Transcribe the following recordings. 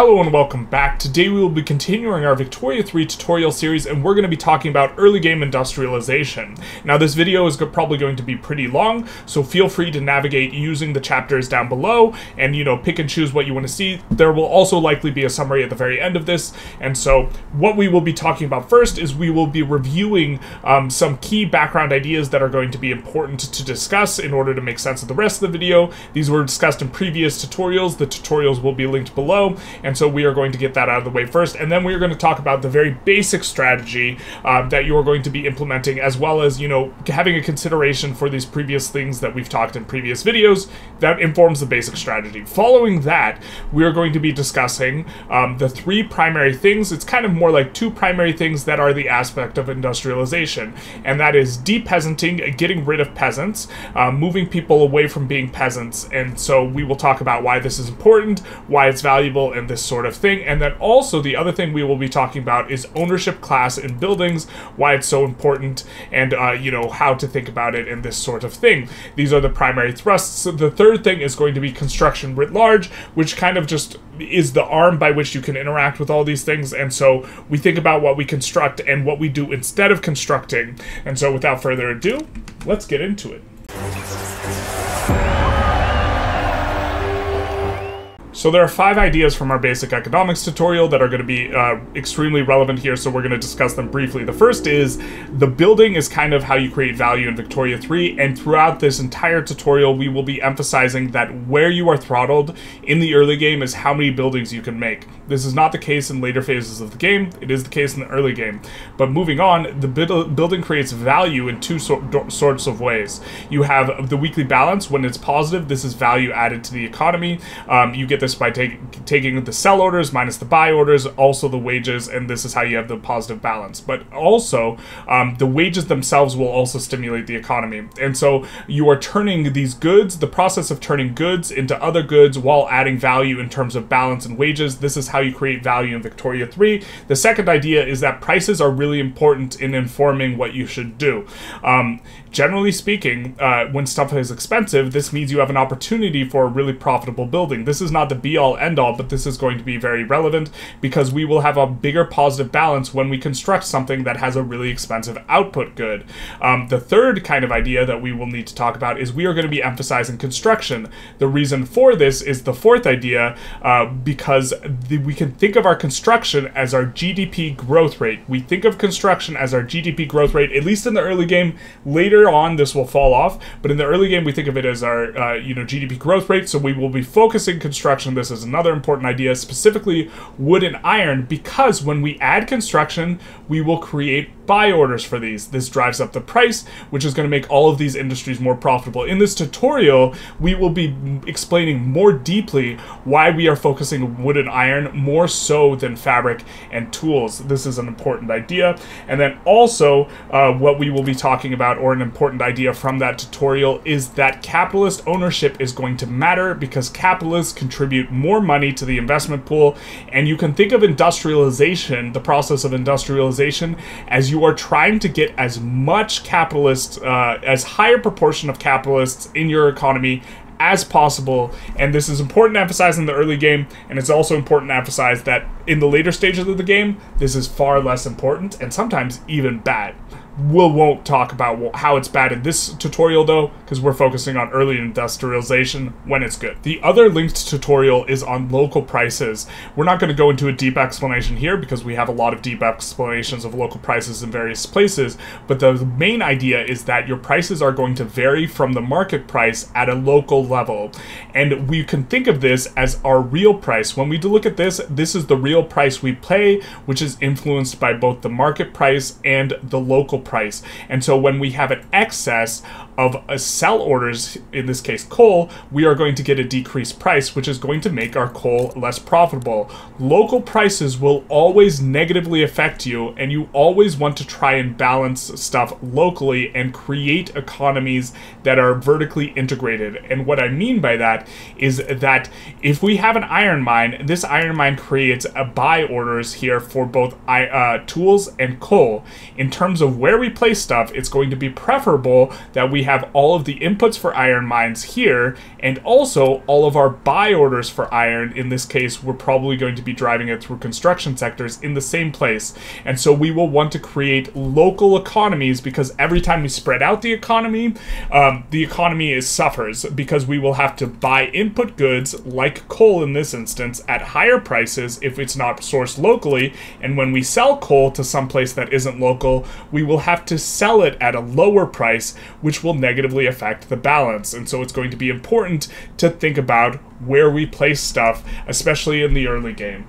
Hello and welcome back. Today we will be continuing our Victoria 3 tutorial series and we're going to be talking about early game industrialization. Now this video is probably going to be pretty long, so feel free to navigate using the chapters down below and you know pick and choose what you want to see. There will also likely be a summary at the very end of this and so what we will be talking about first is we will be reviewing um, some key background ideas that are going to be important to discuss in order to make sense of the rest of the video. These were discussed in previous tutorials. The tutorials will be linked below and so we are going to get that out of the way first. And then we are going to talk about the very basic strategy um, that you are going to be implementing, as well as, you know, having a consideration for these previous things that we've talked in previous videos that informs the basic strategy. Following that, we are going to be discussing um, the three primary things. It's kind of more like two primary things that are the aspect of industrialization, and that is depeasanting, getting rid of peasants, uh, moving people away from being peasants. And so we will talk about why this is important, why it's valuable, and this sort of thing. And then also the other thing we will be talking about is ownership class in buildings, why it's so important, and uh, you know how to think about it and this sort of thing. These are the primary thrusts. The third thing is going to be construction writ large, which kind of just is the arm by which you can interact with all these things. And so we think about what we construct and what we do instead of constructing. And so without further ado, let's get into it. So there are five ideas from our basic economics tutorial that are going to be uh, extremely relevant here, so we're going to discuss them briefly. The first is the building is kind of how you create value in Victoria 3, and throughout this entire tutorial, we will be emphasizing that where you are throttled in the early game is how many buildings you can make. This is not the case in later phases of the game, it is the case in the early game. But moving on, the building creates value in two so sorts of ways. You have the weekly balance, when it's positive, this is value added to the economy. Um, you get this by take, taking the sell orders minus the buy orders, also the wages, and this is how you have the positive balance. But also, um, the wages themselves will also stimulate the economy. And so you are turning these goods, the process of turning goods into other goods while adding value in terms of balance and wages. This is how you create value in Victoria 3. The second idea is that prices are really important in informing what you should do. Um, generally speaking, uh, when stuff is expensive, this means you have an opportunity for a really profitable building. This is not the be all end all, but this is going to be very relevant because we will have a bigger positive balance when we construct something that has a really expensive output good. Um, the third kind of idea that we will need to talk about is we are going to be emphasizing construction. The reason for this is the fourth idea uh, because the, we can think of our construction as our GDP growth rate. We think of construction as our GDP growth rate, at least in the early game. Later on, this will fall off, but in the early game, we think of it as our uh, you know GDP growth rate. So we will be focusing construction this is another important idea, specifically wood and iron, because when we add construction, we will create buy orders for these. This drives up the price, which is going to make all of these industries more profitable. In this tutorial, we will be explaining more deeply why we are focusing wood and iron more so than fabric and tools. This is an important idea. And then also, uh, what we will be talking about, or an important idea from that tutorial, is that capitalist ownership is going to matter because capitalists contribute more money to the investment pool. And you can think of industrialization, the process of industrialization, as you are trying to get as much capitalist, uh, as higher proportion of capitalists in your economy as possible. And this is important to emphasize in the early game, and it's also important to emphasize that in the later stages of the game, this is far less important and sometimes even bad we won't talk about how it's bad in this tutorial though, because we're focusing on early industrialization when it's good. The other linked tutorial is on local prices. We're not going to go into a deep explanation here because we have a lot of deep explanations of local prices in various places, but the main idea is that your prices are going to vary from the market price at a local level. And we can think of this as our real price. When we look at this, this is the real price we pay, which is influenced by both the market price and the local price. And so when we have an excess of a sell orders, in this case coal, we are going to get a decreased price, which is going to make our coal less profitable. Local prices will always negatively affect you, and you always want to try and balance stuff locally and create economies that are vertically integrated. And what I mean by that is that if we have an iron mine, this iron mine creates a buy orders here for both uh, tools and coal. In terms of where we place stuff, it's going to be preferable that we have all of the inputs for iron mines here, and also all of our buy orders for iron. In this case, we're probably going to be driving it through construction sectors in the same place. And so we will want to create local economies because every time we spread out the economy, um, the economy is suffers because we will have to buy input goods like coal in this instance at higher prices if it's not sourced locally. And when we sell coal to some place that isn't local, we will have to sell it at a lower price, which will negatively affect the balance. And so it's going to be important to think about where we place stuff, especially in the early game.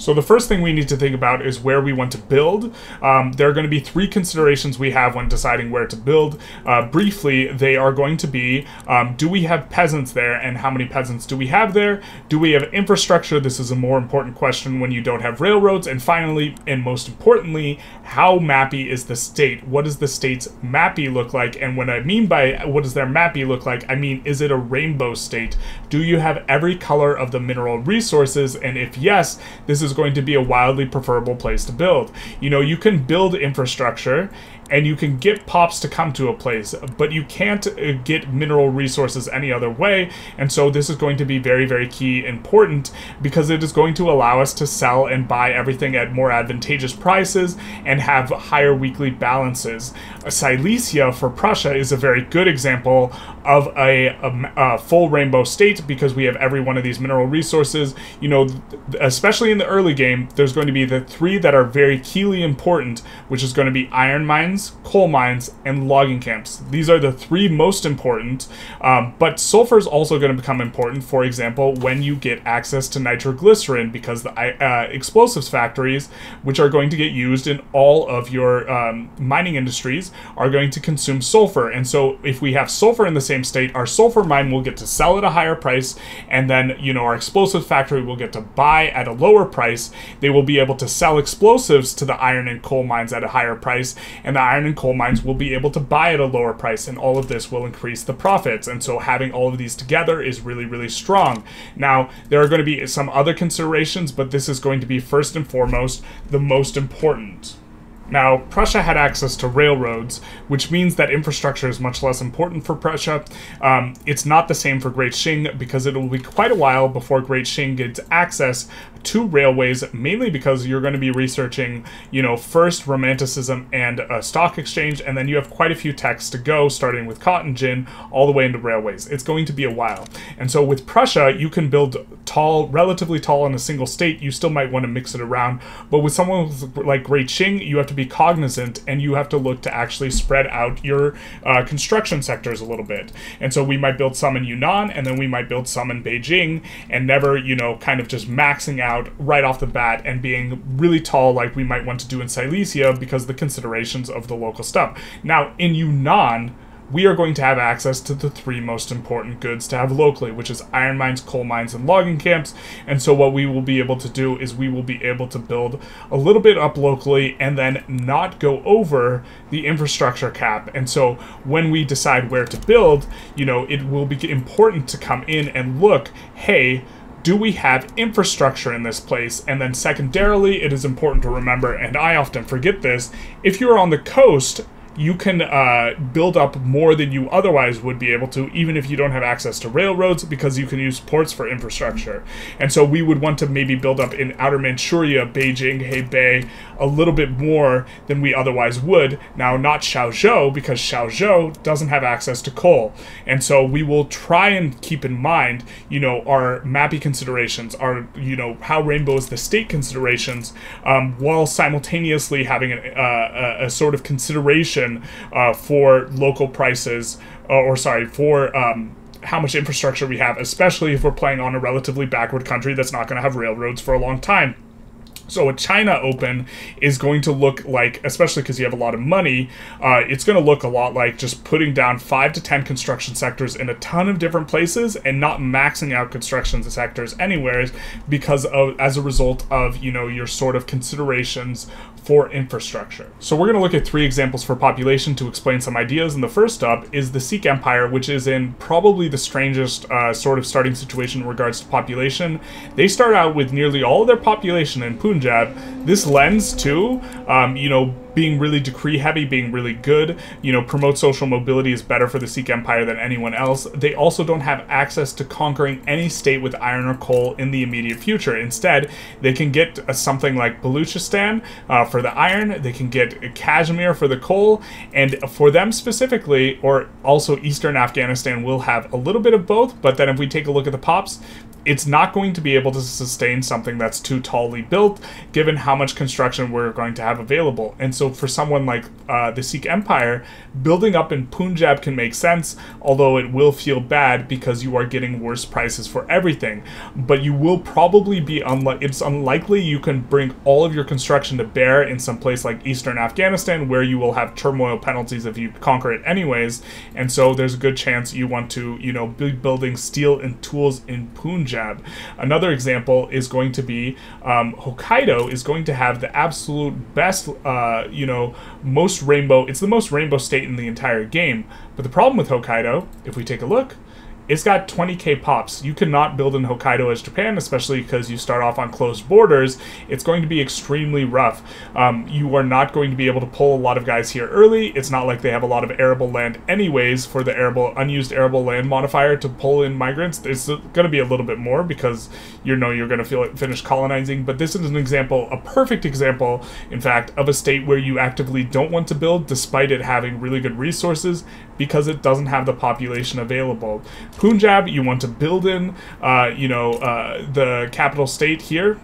So the first thing we need to think about is where we want to build. Um, there are going to be three considerations we have when deciding where to build. Uh, briefly, they are going to be, um, do we have peasants there and how many peasants do we have there? Do we have infrastructure? This is a more important question when you don't have railroads. And finally, and most importantly, how mappy is the state? What does the state's mappy look like? And what I mean by what does their mappy look like, I mean, is it a rainbow state? Do you have every color of the mineral resources? And if yes, this is is going to be a wildly preferable place to build. You know, you can build infrastructure and you can get pops to come to a place, but you can't uh, get mineral resources any other way. And so this is going to be very, very key important because it is going to allow us to sell and buy everything at more advantageous prices and have higher weekly balances. Silesia for Prussia is a very good example of a, a, a full rainbow state because we have every one of these mineral resources. You know, especially in the early game, there's going to be the three that are very keyly important, which is going to be iron mines mines, coal mines, and logging camps. These are the three most important, um, but sulfur is also going to become important, for example, when you get access to nitroglycerin, because the uh, explosives factories, which are going to get used in all of your um, mining industries, are going to consume sulfur. And so if we have sulfur in the same state, our sulfur mine will get to sell at a higher price, and then, you know, our explosive factory will get to buy at a lower price. They will be able to sell explosives to the iron and coal mines at a higher price, and the iron and coal mines will be able to buy at a lower price, and all of this will increase the profits. And so having all of these together is really, really strong. Now, there are going to be some other considerations, but this is going to be first and foremost the most important. Now, Prussia had access to railroads, which means that infrastructure is much less important for Prussia. Um, it's not the same for Great Qing because it will be quite a while before Great Qing gets access to railways, mainly because you're going to be researching, you know, first Romanticism and a stock exchange, and then you have quite a few texts to go, starting with cotton gin all the way into railways. It's going to be a while. And so with Prussia, you can build tall, relatively tall in a single state. You still might want to mix it around, but with someone like Great Qing, you have to be be cognizant and you have to look to actually spread out your uh, construction sectors a little bit. And so we might build some in Yunnan and then we might build some in Beijing and never, you know, kind of just maxing out right off the bat and being really tall like we might want to do in Silesia because the considerations of the local stuff. Now, in Yunnan, we are going to have access to the three most important goods to have locally, which is iron mines, coal mines, and logging camps. And so what we will be able to do is we will be able to build a little bit up locally and then not go over the infrastructure cap. And so when we decide where to build, you know, it will be important to come in and look, hey, do we have infrastructure in this place? And then secondarily, it is important to remember, and I often forget this, if you're on the coast, you can uh, build up more than you otherwise would be able to, even if you don't have access to railroads, because you can use ports for infrastructure. And so we would want to maybe build up in outer Manchuria, Beijing, Hebei, a little bit more than we otherwise would. Now, not Xiaozhou, because Xiaozhou doesn't have access to coal. And so we will try and keep in mind, you know, our mappy considerations, our, you know, how Rainbow is the state considerations, um, while simultaneously having an, uh, a, a sort of consideration uh, for local prices, uh, or sorry, for um, how much infrastructure we have, especially if we're playing on a relatively backward country that's not going to have railroads for a long time. So a China Open is going to look like, especially because you have a lot of money, uh, it's going to look a lot like just putting down five to ten construction sectors in a ton of different places and not maxing out construction sectors anywhere, because of as a result of you know your sort of considerations for infrastructure. So we're going to look at three examples for population to explain some ideas, and the first up is the Sikh Empire, which is in probably the strangest uh, sort of starting situation in regards to population. They start out with nearly all of their population in Punjab. This lends to, um, you know, being really decree heavy, being really good, you know, promote social mobility is better for the Sikh Empire than anyone else. They also don't have access to conquering any state with iron or coal in the immediate future. Instead, they can get something like Baluchistan uh, for the iron, they can get Kashmir for the coal, and for them specifically, or also Eastern Afghanistan will have a little bit of both, but then if we take a look at the pops, it's not going to be able to sustain something that's too tallly built, given how much construction we're going to have available. And so, for someone like uh, the Sikh Empire, building up in Punjab can make sense, although it will feel bad because you are getting worse prices for everything. But you will probably be unlike it's unlikely you can bring all of your construction to bear in some place like Eastern Afghanistan, where you will have turmoil penalties if you conquer it anyways. And so, there's a good chance you want to, you know, be building steel and tools in Punjab Another example is going to be um, Hokkaido is going to have the absolute best, uh, you know, most rainbow. It's the most rainbow state in the entire game. But the problem with Hokkaido, if we take a look, it's got 20k pops. You cannot build in Hokkaido as Japan, especially because you start off on closed borders. It's going to be extremely rough. Um, you are not going to be able to pull a lot of guys here early. It's not like they have a lot of arable land anyways for the arable unused arable land modifier to pull in migrants. It's going to be a little bit more because you know you're going to feel finish colonizing. But this is an example, a perfect example, in fact, of a state where you actively don't want to build despite it having really good resources because it doesn't have the population available. Punjab, you want to build in, uh, you know, uh, the capital state here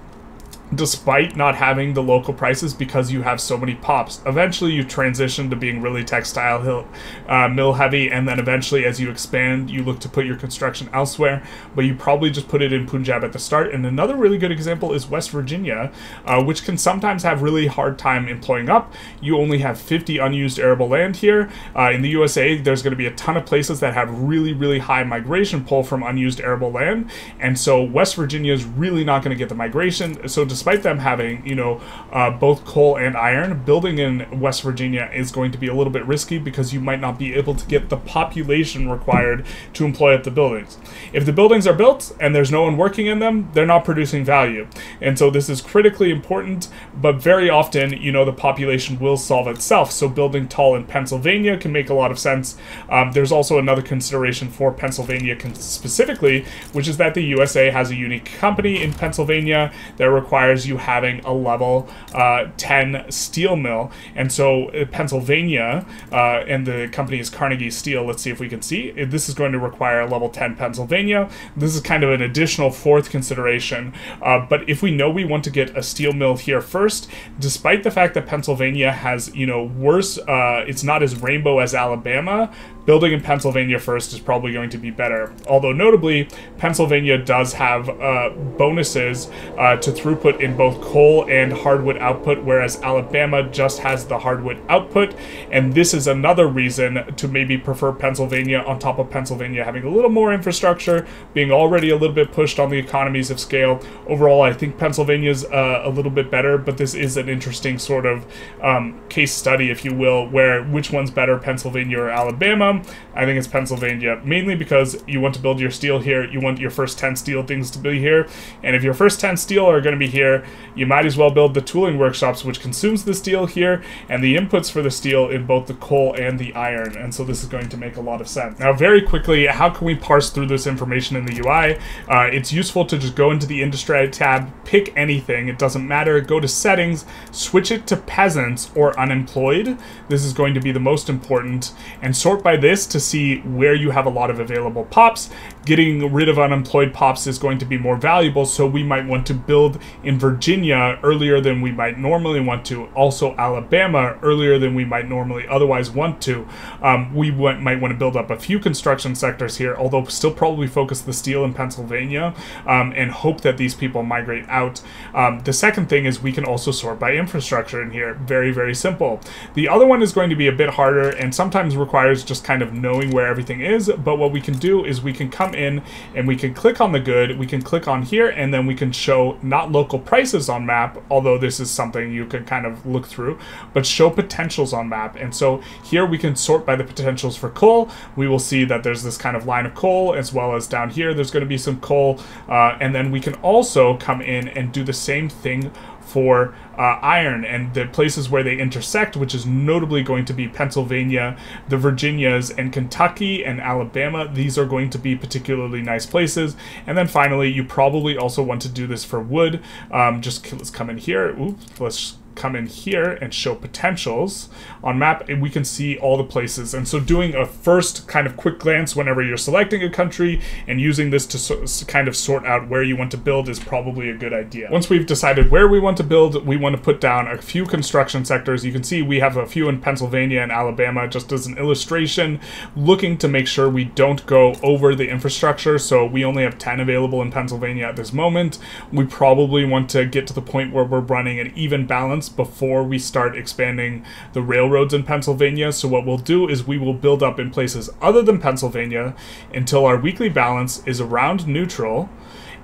despite not having the local prices because you have so many pops. Eventually, you transition to being really textile hill, uh, mill heavy, and then eventually, as you expand, you look to put your construction elsewhere. But you probably just put it in Punjab at the start. And another really good example is West Virginia, uh, which can sometimes have really hard time employing up. You only have 50 unused arable land here. Uh, in the USA, there's going to be a ton of places that have really, really high migration pull from unused arable land, and so West Virginia is really not going to get the migration. So despite them having, you know, uh, both coal and iron, building in West Virginia is going to be a little bit risky because you might not be able to get the population required to employ up the buildings. If the buildings are built and there's no one working in them, they're not producing value. And so this is critically important, but very often, you know, the population will solve itself. So building tall in Pennsylvania can make a lot of sense. Um, there's also another consideration for Pennsylvania specifically, which is that the USA has a unique company in Pennsylvania that requires requires you having a level uh, 10 steel mill. And so uh, Pennsylvania, uh, and the company is Carnegie Steel. Let's see if we can see. This is going to require a level 10 Pennsylvania. This is kind of an additional fourth consideration. Uh, but if we know we want to get a steel mill here first, despite the fact that Pennsylvania has, you know, worse, uh, it's not as rainbow as Alabama, building in Pennsylvania first is probably going to be better. Although notably, Pennsylvania does have uh, bonuses uh, to throughput in both coal and hardwood output, whereas Alabama just has the hardwood output. And this is another reason to maybe prefer Pennsylvania on top of Pennsylvania having a little more infrastructure, being already a little bit pushed on the economies of scale. Overall, I think Pennsylvania's uh, a little bit better, but this is an interesting sort of um, case study, if you will, where which one's better, Pennsylvania or Alabama? I think it's Pennsylvania, mainly because you want to build your steel here. You want your first 10 steel things to be here. And if your first 10 steel are going to be here, you might as well build the tooling workshops, which consumes the steel here, and the inputs for the steel in both the coal and the iron. And so this is going to make a lot of sense. Now, very quickly, how can we parse through this information in the UI? Uh, it's useful to just go into the industry tab, pick anything. It doesn't matter. Go to settings, switch it to peasants or unemployed. This is going to be the most important. And sort by this this to see where you have a lot of available pops. Getting rid of unemployed pops is going to be more valuable, so we might want to build in Virginia earlier than we might normally want to. Also, Alabama earlier than we might normally otherwise want to. Um, we might want to build up a few construction sectors here, although still probably focus the steel in Pennsylvania um, and hope that these people migrate out. Um, the second thing is we can also sort by infrastructure in here. Very, very simple. The other one is going to be a bit harder and sometimes requires just kind of knowing where everything is, but what we can do is we can come in and we can click on the good, we can click on here, and then we can show not local prices on map, although this is something you can kind of look through, but show potentials on map. And so here we can sort by the potentials for coal. We will see that there's this kind of line of coal, as well as down here, there's going to be some coal. Uh, and then we can also come in and do the same thing for uh, iron and the places where they intersect, which is notably going to be Pennsylvania, the Virginias, and Kentucky and Alabama. These are going to be particularly nice places. And then finally, you probably also want to do this for wood. Um, just let's come in here. Oops, let's come in here and show potentials on map and we can see all the places. And so doing a first kind of quick glance whenever you're selecting a country and using this to so kind of sort out where you want to build is probably a good idea. Once we've decided where we want to build we want to put down a few construction sectors. You can see we have a few in Pennsylvania and Alabama just as an illustration looking to make sure we don't go over the infrastructure. So we only have 10 available in Pennsylvania at this moment. We probably want to get to the point where we're running an even balance before we start expanding the railroads in Pennsylvania. So what we'll do is we will build up in places other than Pennsylvania until our weekly balance is around neutral.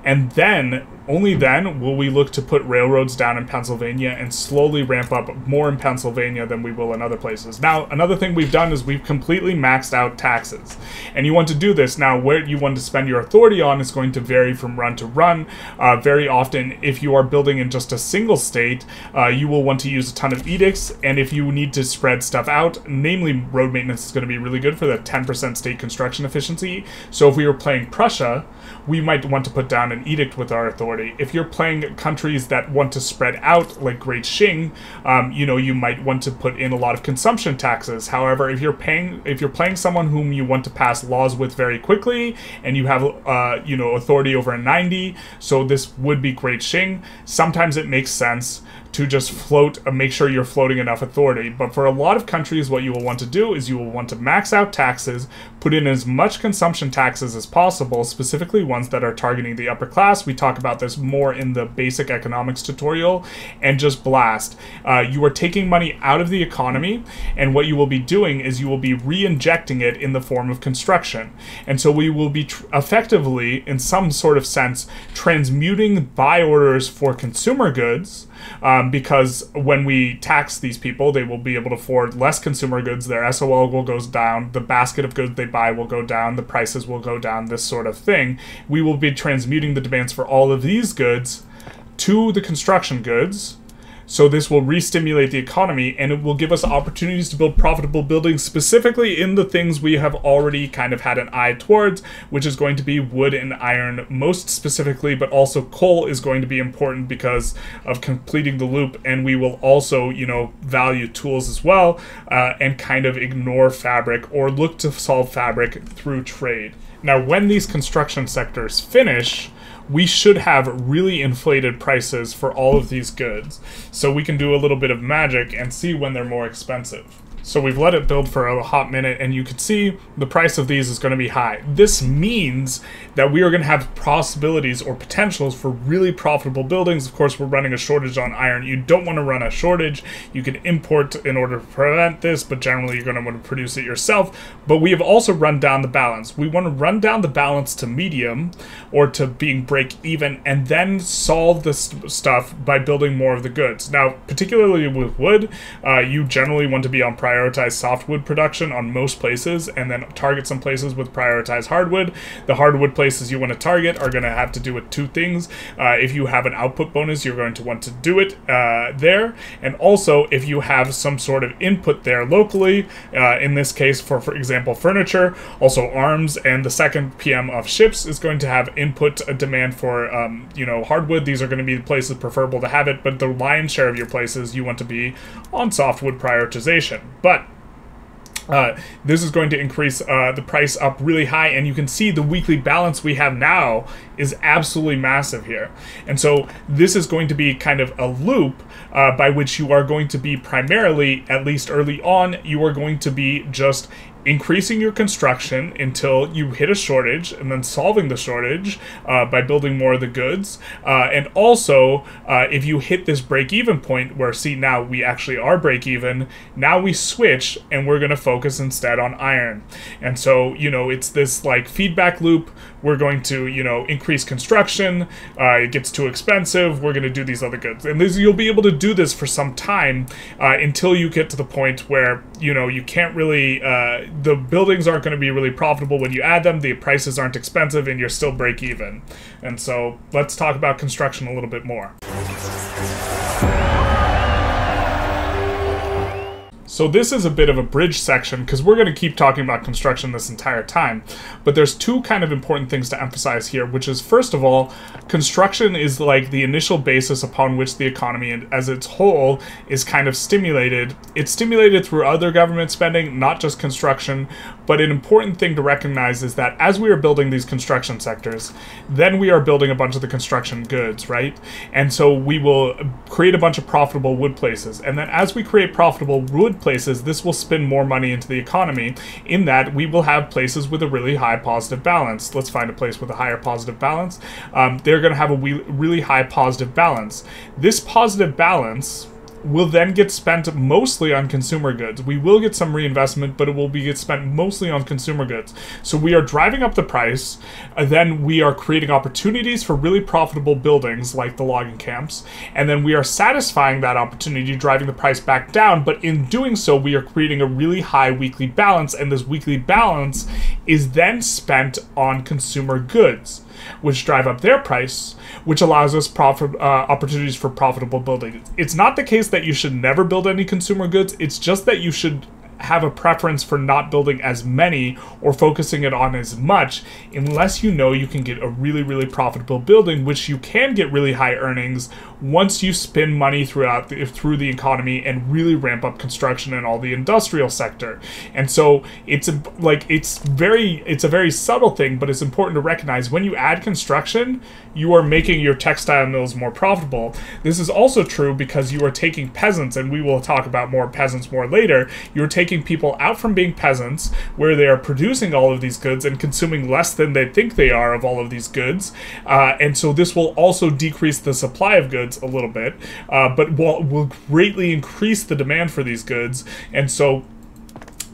And then only then will we look to put railroads down in Pennsylvania and slowly ramp up more in Pennsylvania than we will in other places. Now, another thing we've done is we've completely maxed out taxes. And you want to do this. Now, where you want to spend your authority on is going to vary from run to run. Uh, very often, if you are building in just a single state, uh, you will want to use a ton of edicts. And if you need to spread stuff out, namely road maintenance is going to be really good for the 10% state construction efficiency. So if we were playing Prussia, we might want to put down an edict with our authority If you're playing countries that want to spread out, like Great Qing, um, you know, you might want to put in a lot of consumption taxes. However, if you're paying, if you're playing someone whom you want to pass laws with very quickly, and you have, uh, you know, authority over a 90, so this would be Great Qing. Sometimes it makes sense to just float, uh, make sure you're floating enough authority. But for a lot of countries, what you will want to do is you will want to max out taxes, put in as much consumption taxes as possible, specifically ones that are targeting the upper class. We talk about this more in the basic economics tutorial, and just blast. Uh, you are taking money out of the economy, and what you will be doing is you will be re-injecting it in the form of construction. And so we will be effectively, in some sort of sense, transmuting buy orders for consumer goods um, because when we tax these people, they will be able to afford less consumer goods. Their SOL will go down. The basket of goods they buy will go down. The prices will go down. This sort of thing. We will be transmuting the demands for all of these goods to the construction goods so this will re-stimulate the economy and it will give us opportunities to build profitable buildings specifically in the things we have already kind of had an eye towards, which is going to be wood and iron most specifically, but also coal is going to be important because of completing the loop and we will also, you know, value tools as well uh, and kind of ignore fabric or look to solve fabric through trade. Now, when these construction sectors finish, we should have really inflated prices for all of these goods. So we can do a little bit of magic and see when they're more expensive. So we've let it build for a hot minute, and you can see the price of these is going to be high. This means that we are going to have possibilities or potentials for really profitable buildings. Of course, we're running a shortage on iron. You don't want to run a shortage. You can import in order to prevent this, but generally you're going to want to produce it yourself. But we have also run down the balance. We want to run down the balance to medium or to being break even, and then solve this stuff by building more of the goods. Now, particularly with wood, uh, you generally want to be on price prioritize softwood production on most places and then target some places with prioritize hardwood. The hardwood places you want to target are going to have to do with two things. Uh, if you have an output bonus, you're going to want to do it uh, there. And also, if you have some sort of input there locally, uh, in this case, for, for example, furniture, also arms, and the second PM of ships is going to have input demand for, um, you know, hardwood. These are going to be places preferable to have it, but the lion's share of your places you want to be on softwood prioritization. But uh, this is going to increase uh, the price up really high, and you can see the weekly balance we have now is absolutely massive here. And so this is going to be kind of a loop uh, by which you are going to be primarily, at least early on, you are going to be just increasing your construction until you hit a shortage and then solving the shortage uh, by building more of the goods. Uh, and also, uh, if you hit this break even point where, see, now we actually are break even, now we switch and we're going to focus instead on iron. And so, you know, it's this like feedback loop. We're going to, you know, increase construction. Uh, it gets too expensive. We're going to do these other goods. And this, you'll be able to do this for some time uh, until you get to the point where, you know, you can't really uh, the buildings aren't going to be really profitable when you add them. The prices aren't expensive, and you're still break even. And so let's talk about construction a little bit more. So this is a bit of a bridge section because we're going to keep talking about construction this entire time. But there's two kind of important things to emphasize here, which is first of all, construction is like the initial basis upon which the economy as its whole is kind of stimulated. It's stimulated through other government spending, not just construction. But an important thing to recognize is that as we are building these construction sectors, then we are building a bunch of the construction goods, right? And so we will create a bunch of profitable wood places. And then as we create profitable wood places, this will spin more money into the economy in that we will have places with a really high positive balance. Let's find a place with a higher positive balance. Um, they're going to have a really high positive balance. This positive balance will then get spent mostly on consumer goods. We will get some reinvestment, but it will be get spent mostly on consumer goods. So we are driving up the price, then we are creating opportunities for really profitable buildings like the logging camps, and then we are satisfying that opportunity, driving the price back down. But in doing so, we are creating a really high weekly balance, and this weekly balance is then spent on consumer goods which drive up their price, which allows us profit uh, opportunities for profitable building. It's not the case that you should never build any consumer goods. It's just that you should have a preference for not building as many or focusing it on as much unless you know you can get a really really profitable building which you can get really high earnings once you spend money throughout the, through the economy and really ramp up construction and all the industrial sector. And so it's a, like it's very it's a very subtle thing but it's important to recognize when you add construction you are making your textile mills more profitable. This is also true because you are taking peasants and we will talk about more peasants more later. You're taking people out from being peasants where they are producing all of these goods and consuming less than they think they are of all of these goods uh, and so this will also decrease the supply of goods a little bit, uh, but will, will greatly increase the demand for these goods. And so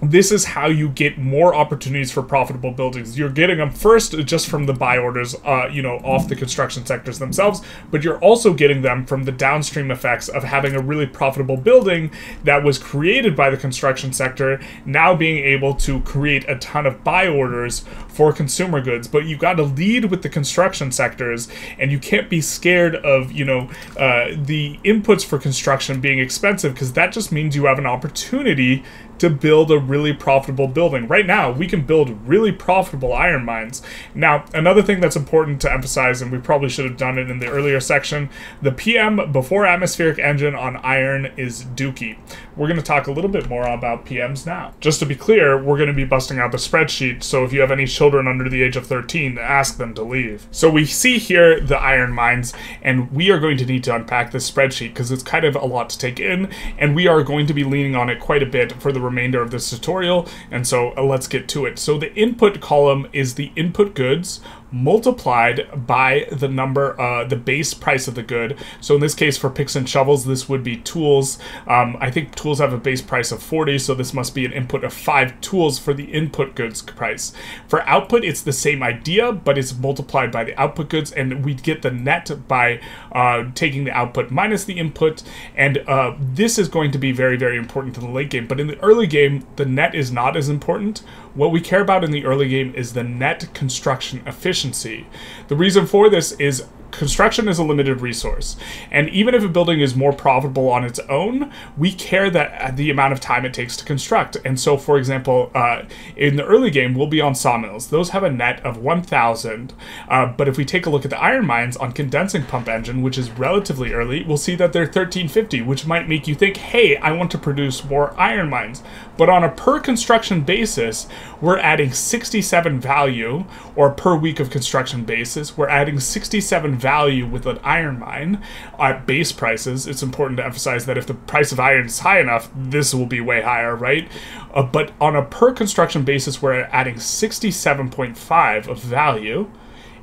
this is how you get more opportunities for profitable buildings. You're getting them first just from the buy orders, uh, you know, off the construction sectors themselves, but you're also getting them from the downstream effects of having a really profitable building that was created by the construction sector, now being able to create a ton of buy orders for consumer goods. But you've got to lead with the construction sectors, and you can't be scared of, you know, uh, the inputs for construction being expensive because that just means you have an opportunity to build a really profitable building. Right now, we can build really profitable iron mines. Now, another thing that's important to emphasize, and we probably should have done it in the earlier section, the PM before atmospheric engine on iron is Dookie. We're going to talk a little bit more about PMs now. Just to be clear, we're going to be busting out the spreadsheet, so if you have any children under the age of 13, ask them to leave. So we see here the iron mines, and we are going to need to unpack this spreadsheet because it's kind of a lot to take in, and we are going to be leaning on it quite a bit for the remainder of this tutorial, and so uh, let's get to it. So the input column is the input goods multiplied by the number, uh, the base price of the good. So in this case, for picks and shovels, this would be tools. Um, I think tools have a base price of 40, so this must be an input of five tools for the input goods price. For output, it's the same idea, but it's multiplied by the output goods, and we get the net by uh, taking the output minus the input, and uh, this is going to be very, very important to the late game. But in the early game, the net is not as important. What we care about in the early game is the net construction efficiency. The reason for this is construction is a limited resource. And even if a building is more profitable on its own, we care that the amount of time it takes to construct. And so, for example, uh, in the early game, we'll be on sawmills. Those have a net of 1,000. Uh, but if we take a look at the iron mines on condensing pump engine, which is relatively early, we'll see that they're 1350, which might make you think, hey, I want to produce more iron mines. But on a per construction basis, we're adding 67 value, or per week of construction basis, we're adding 67 value with an iron mine at base prices, it's important to emphasize that if the price of iron is high enough, this will be way higher, right? Uh, but on a per construction basis, we're adding 67.5 of value.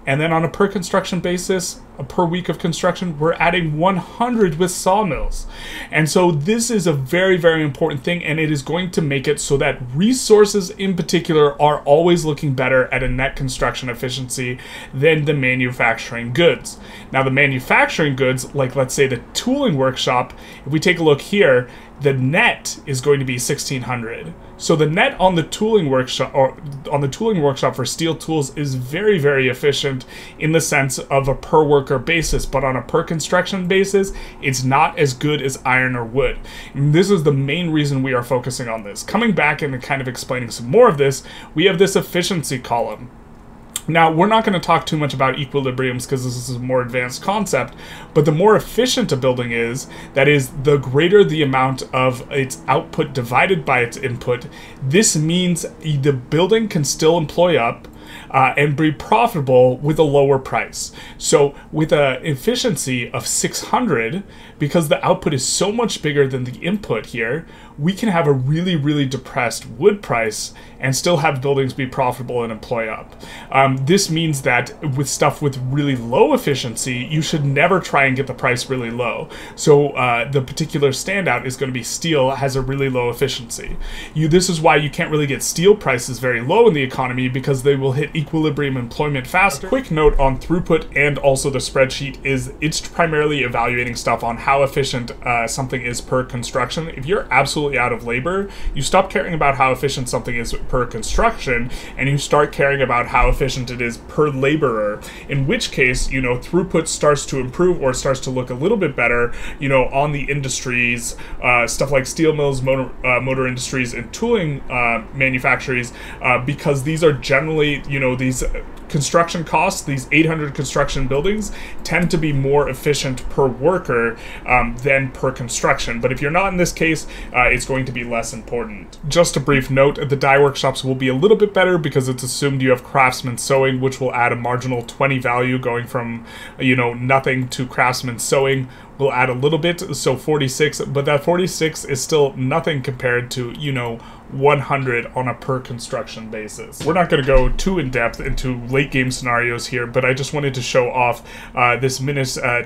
And then on a per construction basis, per week of construction, we're adding 100 with sawmills. And so this is a very, very important thing, and it is going to make it so that resources in particular are always looking better at a net construction efficiency than the manufacturing goods. Now, the manufacturing goods, like let's say the tooling workshop, if we take a look here, the net is going to be 1600 so the net on the tooling workshop or on the tooling workshop for steel tools is very very efficient in the sense of a per worker basis, but on a per construction basis, it's not as good as iron or wood. And this is the main reason we are focusing on this. Coming back and kind of explaining some more of this, we have this efficiency column. Now, we're not going to talk too much about equilibriums because this is a more advanced concept, but the more efficient a building is, that is, the greater the amount of its output divided by its input, this means the building can still employ up uh, and be profitable with a lower price. So with an efficiency of 600, because the output is so much bigger than the input here, we can have a really, really depressed wood price and still have buildings be profitable and employ up. Um, this means that with stuff with really low efficiency, you should never try and get the price really low. So uh, the particular standout is going to be steel has a really low efficiency. You, this is why you can't really get steel prices very low in the economy because they will hit equilibrium employment faster. A quick note on throughput and also the spreadsheet is it's primarily evaluating stuff on how efficient uh, something is per construction. If you're absolutely out of labor, you stop caring about how efficient something is per construction and you start caring about how efficient it is per laborer. In which case, you know, throughput starts to improve or starts to look a little bit better, you know, on the industries, uh, stuff like steel mills, motor, uh, motor industries, and tooling uh, manufacturers, uh, because these are generally, you know, these construction costs, these 800 construction buildings, tend to be more efficient per worker um, than per construction. But if you're not in this case, uh, it's going to be less important. Just a brief note, the dye workshops will be a little bit better because it's assumed you have craftsman sewing, which will add a marginal 20 value going from, you know, nothing to craftsman sewing will add a little bit, so 46, but that 46 is still nothing compared to, you know, 100 on a per construction basis. We're not going to go too in depth into late game scenarios here, but I just wanted to show off uh, this Minas uh,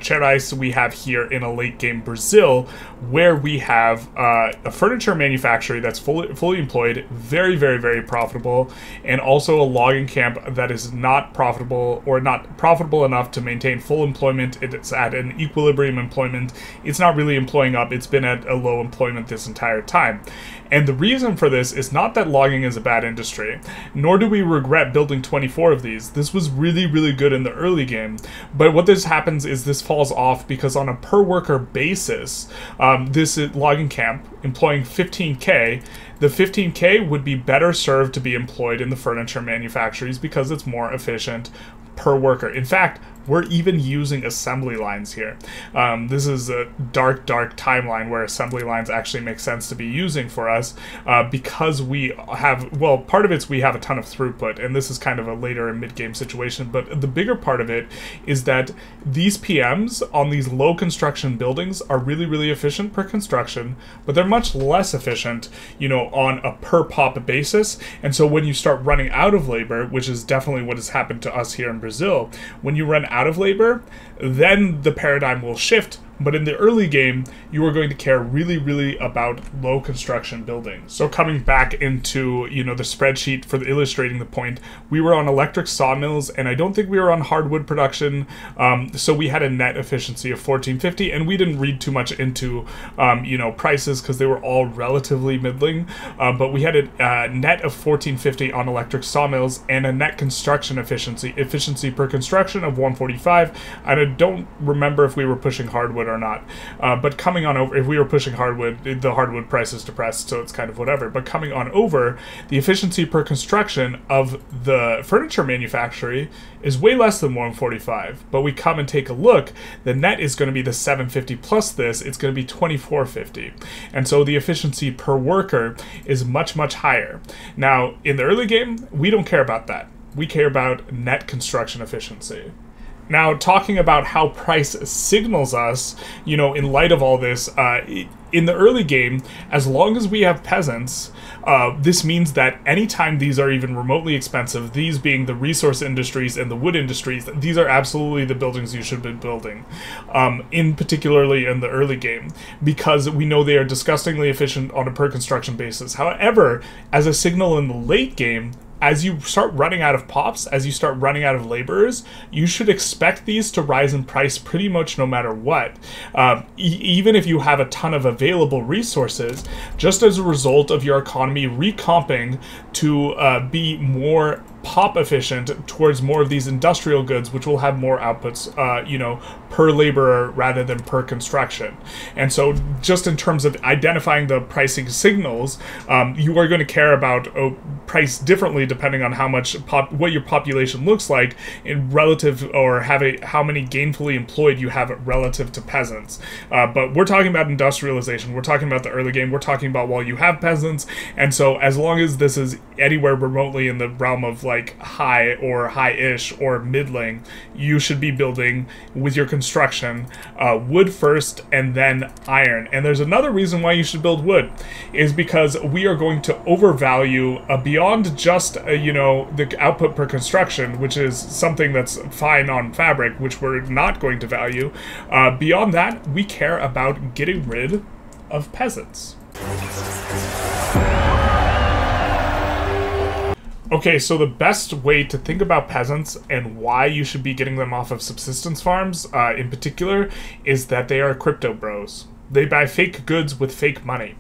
we have here in a late game Brazil, where we have uh, a furniture manufacturer that's fully, fully employed, very, very, very profitable, and also a logging camp that is not profitable or not profitable enough to maintain full employment. It's at an equilibrium employment. It's not really employing up. It's been at a low employment this entire time. And the reason for this is not that logging is a bad industry, nor do we regret building 24 of these. This was really, really good in the early game. But what this happens is this falls off because on a per worker basis, um, this logging camp employing 15k, the 15k would be better served to be employed in the furniture manufacturers because it's more efficient per worker. In fact, we're even using assembly lines here. Um, this is a dark, dark timeline where assembly lines actually make sense to be using for us uh, because we have, well, part of it's we have a ton of throughput, and this is kind of a later and mid-game situation, but the bigger part of it is that these PMs on these low construction buildings are really, really efficient per construction, but they're much less efficient, you know, on a per pop basis. And so when you start running out of labor, which is definitely what has happened to us here in Brazil, when you run out out of labor, then the paradigm will shift but in the early game, you are going to care really, really about low construction buildings. So coming back into, you know, the spreadsheet for the illustrating the point, we were on electric sawmills, and I don't think we were on hardwood production. Um, so we had a net efficiency of 1450, and we didn't read too much into, um, you know, prices because they were all relatively middling. Uh, but we had a uh, net of 1450 on electric sawmills and a net construction efficiency, efficiency per construction of 145. And I don't remember if we were pushing hardwood or not. Uh, but coming on over, if we were pushing hardwood, the hardwood price is depressed, so it's kind of whatever. But coming on over, the efficiency per construction of the furniture manufacturer is way less than 145. But we come and take a look, the net is going to be the 750 plus this, it's going to be 2450. And so the efficiency per worker is much, much higher. Now, in the early game, we don't care about that. We care about net construction efficiency. Now, talking about how price signals us, you know, in light of all this, uh, in the early game, as long as we have peasants, uh, this means that anytime these are even remotely expensive, these being the resource industries and the wood industries, these are absolutely the buildings you should be building, um, in particularly in the early game, because we know they are disgustingly efficient on a per construction basis. However, as a signal in the late game, as you start running out of pops, as you start running out of laborers, you should expect these to rise in price pretty much no matter what. Um, e- even if you have a ton of available resources, just as a result of your economy recomping to uh, be more pop efficient towards more of these industrial goods, which will have more outputs, uh, you know, per laborer rather than per construction. And so, just in terms of identifying the pricing signals, um, you are going to care about uh, price differently depending on how much pop, what your population looks like in relative or have a, how many gainfully employed you have relative to peasants. Uh, but we're talking about industrialization. We're talking about the early game. We're talking about while you have peasants. And so, as long as this is anywhere remotely in the realm of like high or high-ish or middling, you should be building with your construction uh, wood first and then iron. And there's another reason why you should build wood, is because we are going to overvalue uh, beyond just uh, you know the output per construction, which is something that's fine on fabric, which we're not going to value. Uh, beyond that, we care about getting rid of peasants. Okay, so the best way to think about peasants and why you should be getting them off of subsistence farms, uh, in particular, is that they are crypto bros. They buy fake goods with fake money.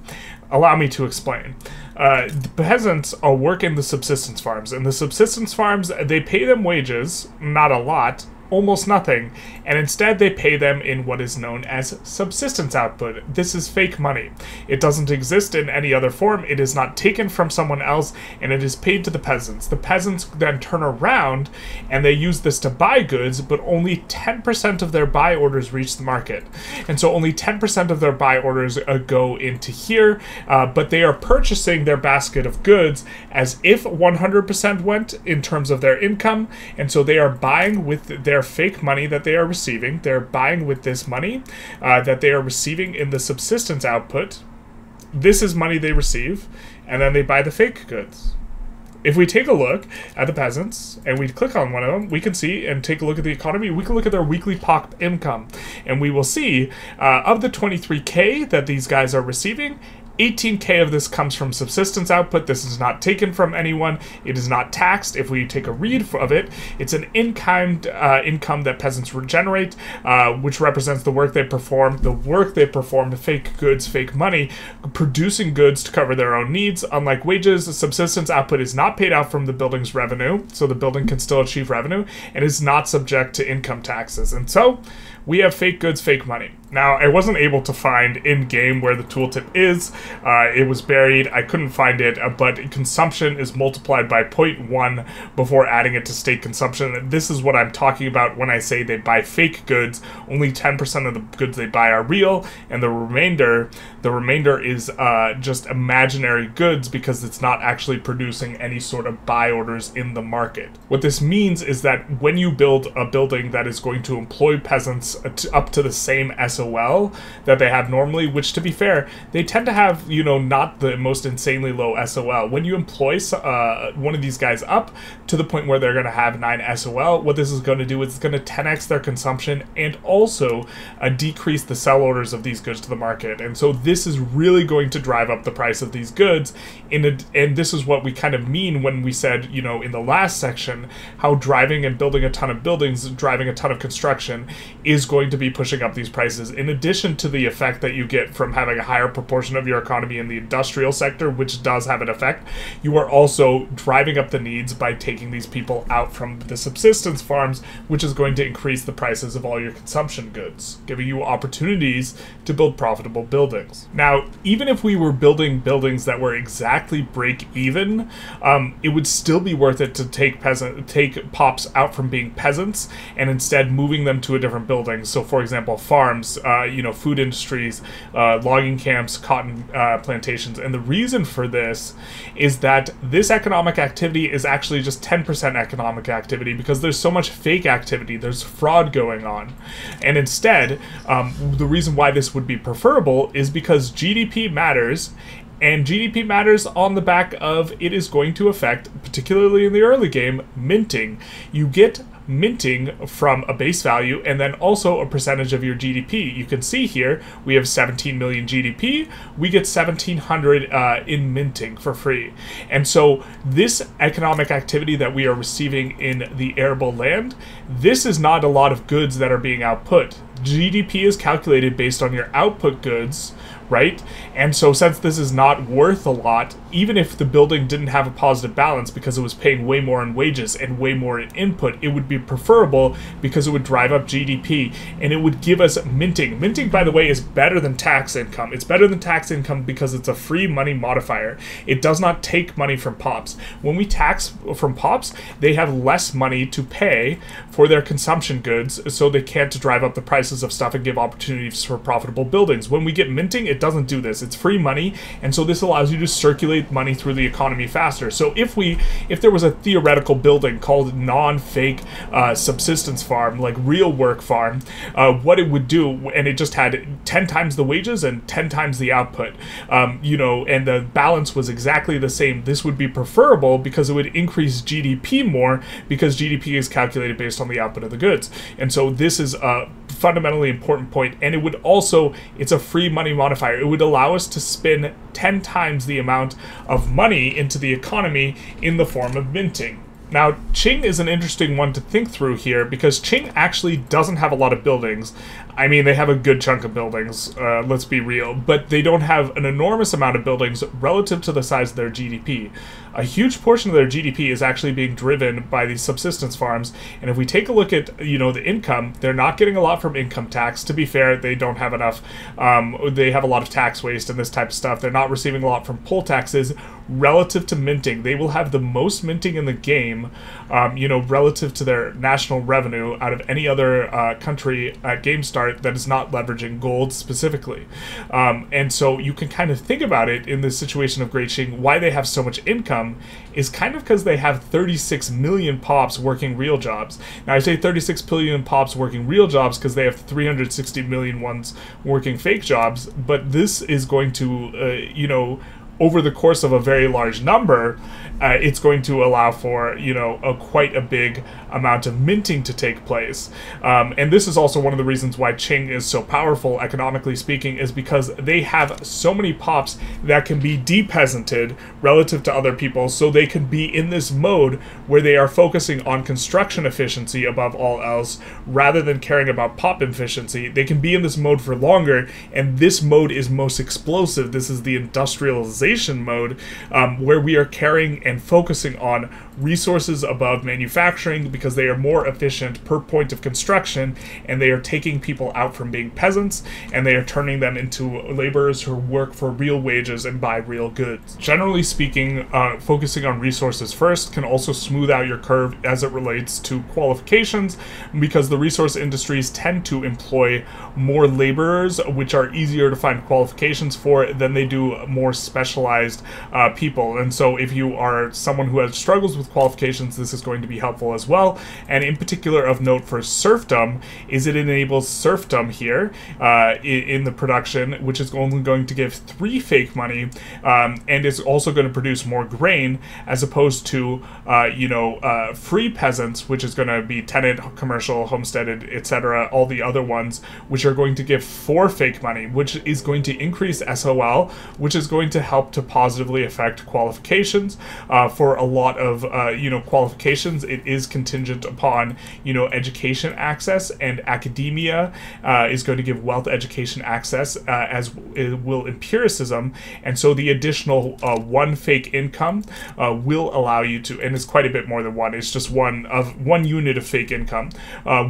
Allow me to explain. Uh, the peasants are working the subsistence farms, and the subsistence farms they pay them wages, not a lot, almost nothing, and instead they pay them in what is known as subsistence output. This is fake money. It doesn't exist in any other form, it is not taken from someone else, and it is paid to the peasants. The peasants then turn around and they use this to buy goods, but only 10% of their buy orders reach the market. And so only 10% of their buy orders uh, go into here, uh, but they are purchasing their basket of goods as if 100% went in terms of their income, and so they are buying with their fake money that they are receiving. They're buying with this money uh, that they are receiving in the subsistence output. This is money they receive, and then they buy the fake goods. If we take a look at the peasants and we click on one of them, we can see and take a look at the economy. We can look at their weekly pop income, and we will see uh, of the 23k that these guys are receiving, 18k of this comes from subsistence output. This is not taken from anyone. It is not taxed. If we take a read of it, it's an in-kind uh, income that peasants regenerate, uh, which represents the work they perform. The work they perform, fake goods, fake money, producing goods to cover their own needs. Unlike wages, subsistence output is not paid out from the building's revenue, so the building can still achieve revenue, and is not subject to income taxes. And so, we have fake goods, fake money. Now, I wasn't able to find in game where the tooltip is. Uh, it was buried. I couldn't find it, uh, but consumption is multiplied by 0.1 before adding it to state consumption. This is what I'm talking about when I say they buy fake goods. Only 10% of the goods they buy are real, and the remainder, the remainder is uh, just imaginary goods because it's not actually producing any sort of buy orders in the market. What this means is that when you build a building that is going to employ peasants up to the same SOL that they have normally, which to be fair, they tend to have, you know, not the most insanely low SOL. When you employ uh, one of these guys up to the point where they're going to have 9 SOL, what this is going to do is it's going to 10x their consumption and also uh, decrease the sell orders of these goods to the market. And so this is really going to drive up the price of these goods. In a, and this is what we kind of mean when we said, you know, in the last section, how driving and building a ton of buildings, driving a ton of construction is going to be pushing up these prices, in addition to the effect that you get from having a higher proportion of your economy in the industrial sector, which does have an effect, you are also driving up the needs by taking these people out from the subsistence farms, which is going to increase the prices of all your consumption goods, giving you opportunities to build profitable buildings. Now, even if we were building buildings that were exactly break even, um, it would still be worth it to take peasant take pops out from being peasants and instead moving them to a different building So, for example, farms, uh, you know, food industries, uh, logging camps, cotton uh, plantations. And the reason for this is that this economic activity is actually just 10% economic activity because there's so much fake activity, there's fraud going on. And instead, um, the reason why this would be preferable is because GDP matters and GDP matters on the back of it is going to affect, particularly in the early game, minting. You get minting from a base value and then also a percentage of your GDP. You can see here we have 17 million GDP. We get 1700 uh, in minting for free. And so this economic activity that we are receiving in the arable land, this is not a lot of goods that are being output. GDP is calculated based on your output goods right? And so, since this is not worth a lot, even if the building didn't have a positive balance because it was paying way more in wages and way more in input, it would be preferable because it would drive up GDP and it would give us minting. Minting, by the way, is better than tax income. It's better than tax income because it's a free money modifier. It does not take money from POPs. When we tax from POPs, they have less money to pay for their consumption goods, so they can't drive up the prices of stuff and give opportunities for profitable buildings. When we get minting, it doesn't do this. It's free money, and so this allows you to circulate money through the economy faster. So if we, if there was a theoretical building called non-fake uh, subsistence farm, like real work farm, uh, what it would do, and it just had 10 times the wages and 10 times the output, um, you know, and the balance was exactly the same, this would be preferable because it would increase GDP more because GDP is calculated based on the output of the goods. And so this is a fundamentally important point, and it would also, it's a free money modifier. It would allow us to spin 10 times the amount of money into the economy in the form of minting. Now, Qing is an interesting one to think through here because Qing actually doesn't have a lot of buildings. I mean, they have a good chunk of buildings, uh, let's be real, but they don't have an enormous amount of buildings relative to the size of their GDP a huge portion of their GDP is actually being driven by these subsistence farms. And if we take a look at you know the income, they're not getting a lot from income tax. To be fair, they don't have enough. Um, they have a lot of tax waste and this type of stuff. They're not receiving a lot from poll taxes relative to minting. They will have the most minting in the game, um, you know, relative to their national revenue out of any other uh, country at game start that is not leveraging gold specifically. Um, and so you can kind of think about it in this situation of Great Qing, why they have so much income is kind of because they have 36 million pops working real jobs. Now, I say 36 billion pops working real jobs because they have 360 million ones working fake jobs, but this is going to, uh, you know, over the course of a very large number, uh, it's going to allow for you know a quite a big amount of minting to take place. Um, and this is also one of the reasons why Qing is so powerful economically speaking, is because they have so many pops that can be depeasanted relative to other people, so they can be in this mode where they are focusing on construction efficiency above all else, rather than caring about pop efficiency. They can be in this mode for longer, and this mode is most explosive. This is the industrialization mode, um, where we are caring and focusing on resources above manufacturing because they are more efficient per point of construction and they are taking people out from being peasants and they are turning them into laborers who work for real wages and buy real goods. Generally speaking, uh, focusing on resources first can also smooth out your curve as it relates to qualifications because the resource industries tend to employ more laborers, which are easier to find qualifications for than they do more specialized uh, people. And so if you are someone who has struggles with qualifications, this is going to be helpful as well. And in particular, of note for serfdom is it enables serfdom here uh, in, the production, which is only going to give three fake money, um, and is also going to produce more grain as opposed to uh, you know uh, free peasants, which is going to be tenant, commercial, homesteaded, etc. All the other ones, which are going to give four fake money, which is going to increase SOL, which is going to help to positively affect qualifications uh, for a lot of uh, you know qualifications, it is contingent upon you know education access, and academia uh, is going to give wealth education access uh, as will empiricism, and so the additional uh, one fake income uh, will allow you to, and it's quite a bit more than one. It's just one of one unit of fake income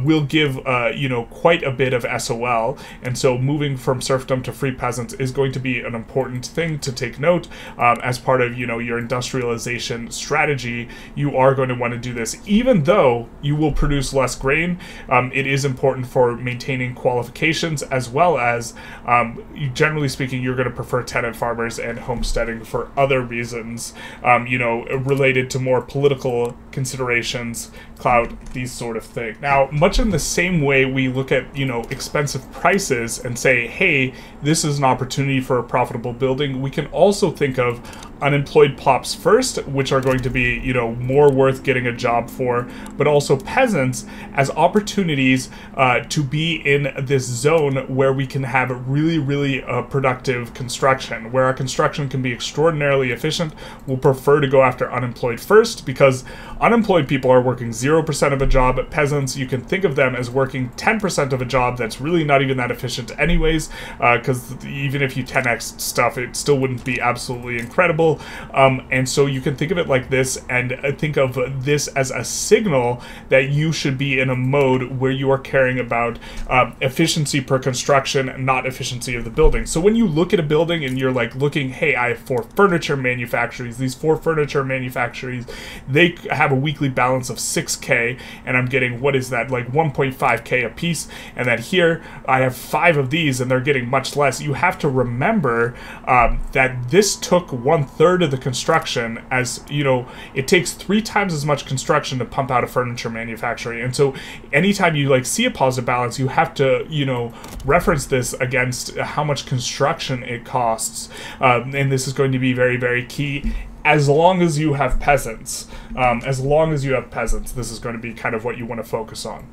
will give you know quite a bit of SOL, and so moving from serfdom to free peasants is going to be an important thing to take note um, as part of you know your industrialization strategy. You are going to want to do this, even though you will produce less grain. Um, it is important for maintaining qualifications as well as, um, generally speaking, you're going to prefer tenant farmers and homesteading for other reasons, um, you know, related to more political considerations, clout, these sort of things. Now, much in the same way we look at, you know, expensive prices and say, hey, this is an opportunity for a profitable building, we can also think of unemployed pops first, which are going to be, you know, more worth getting a job for, but also peasants as opportunities uh, to be in this zone where we can have really, really uh, productive construction, where our construction can be extraordinarily efficient. We'll prefer to go after unemployed first because unemployed people are working 0% of a job. Peasants, you can think of them as working 10% of a job that's really not even that efficient anyways, because uh, even if you 10x stuff, it still wouldn't be absolutely incredible. Um, and so you can think of it like this and uh, think of this as a signal that you should be in a mode where you are caring about uh, efficiency per construction, not efficiency of the building. So when you look at a building and you're like looking, hey, I have four furniture manufacturers, these four furniture manufacturers, they have a weekly balance of 6k, and I'm getting, what is that, like 1.5k a piece, and then here I have five of these and they're getting much less. You have to remember um, that this took one third of the construction as, you know, it takes three times as much construction to pump out a furniture manufacturing And so anytime you like see a positive balance, you have to, you know, reference this against how much construction it costs. Um, and this is going to be very, very key as long as you have peasants. Um, as long as you have peasants, this is going to be kind of what you want to focus on.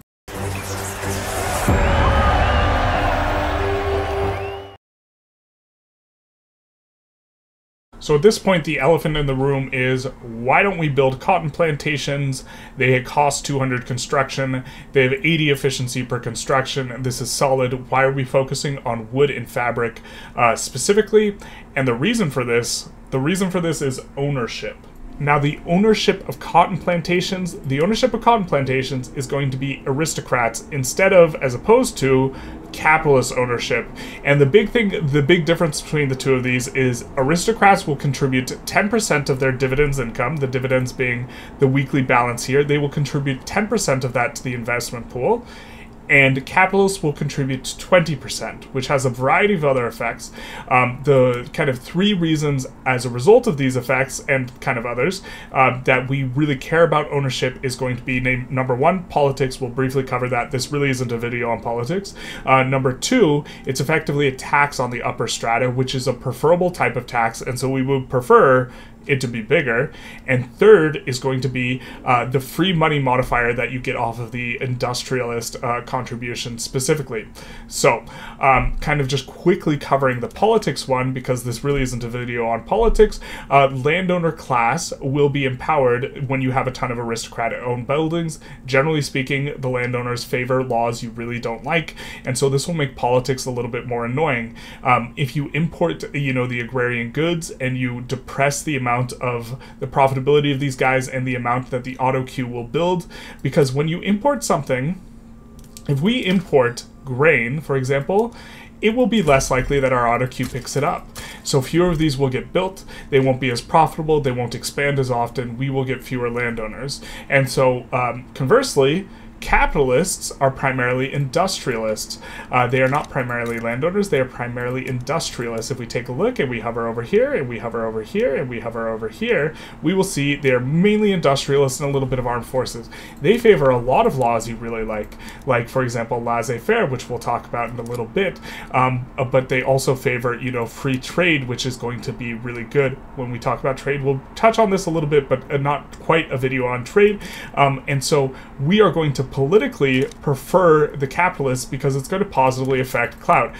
So at this point, the elephant in the room is why don't we build cotton plantations? They cost 200 construction. They have 80 efficiency per construction. This is solid. Why are we focusing on wood and fabric uh, specifically? And the reason for this, the reason for this is ownership. Now, the ownership of cotton plantations, the ownership of cotton plantations is going to be aristocrats instead of, as opposed to, capitalist ownership. And the big thing, the big difference between the two of these is aristocrats will contribute 10% of their dividends income, the dividends being the weekly balance here. They will contribute 10% of that to the investment pool and capitalists will contribute 20%, which has a variety of other effects. Um, the kind of three reasons as a result of these effects and kind of others uh, that we really care about ownership is going to be number one, politics. We'll briefly cover that. This really isn't a video on politics. Uh, number two, it's effectively a tax on the upper strata, which is a preferable type of tax, and so we would prefer it to be bigger. And third is going to be uh, the free money modifier that you get off of the industrialist uh, contribution specifically. So, um, kind of just quickly covering the politics one, because this really isn't a video on politics, uh, landowner class will be empowered when you have a ton of aristocrat owned buildings. Generally speaking, the landowners favor laws you really don't like, and so this will make politics a little bit more annoying. Um, if you import, you know, the agrarian goods and you depress the amount amount of the profitability of these guys and the amount that the auto queue will build. Because when you import something, if we import grain, for example, it will be less likely that our auto queue picks it up. So fewer of these will get built, they won't be as profitable, they won't expand as often, we will get fewer landowners. And so um, conversely, capitalists are primarily industrialists. Uh, they are not primarily landowners, they are primarily industrialists. If we take a look and we hover over here, and we hover over here, and we hover over here, we will see they're mainly industrialists and a little bit of armed forces. They favor a lot of laws you really like, like, for example, laissez-faire, which we'll talk about in a little bit, um, uh, but they also favor, you know, free trade, which is going to be really good when we talk about trade. We'll touch on this a little bit, but uh, not quite a video on trade. Um, and so we are going to politically prefer the capitalists because it's going to positively affect clout.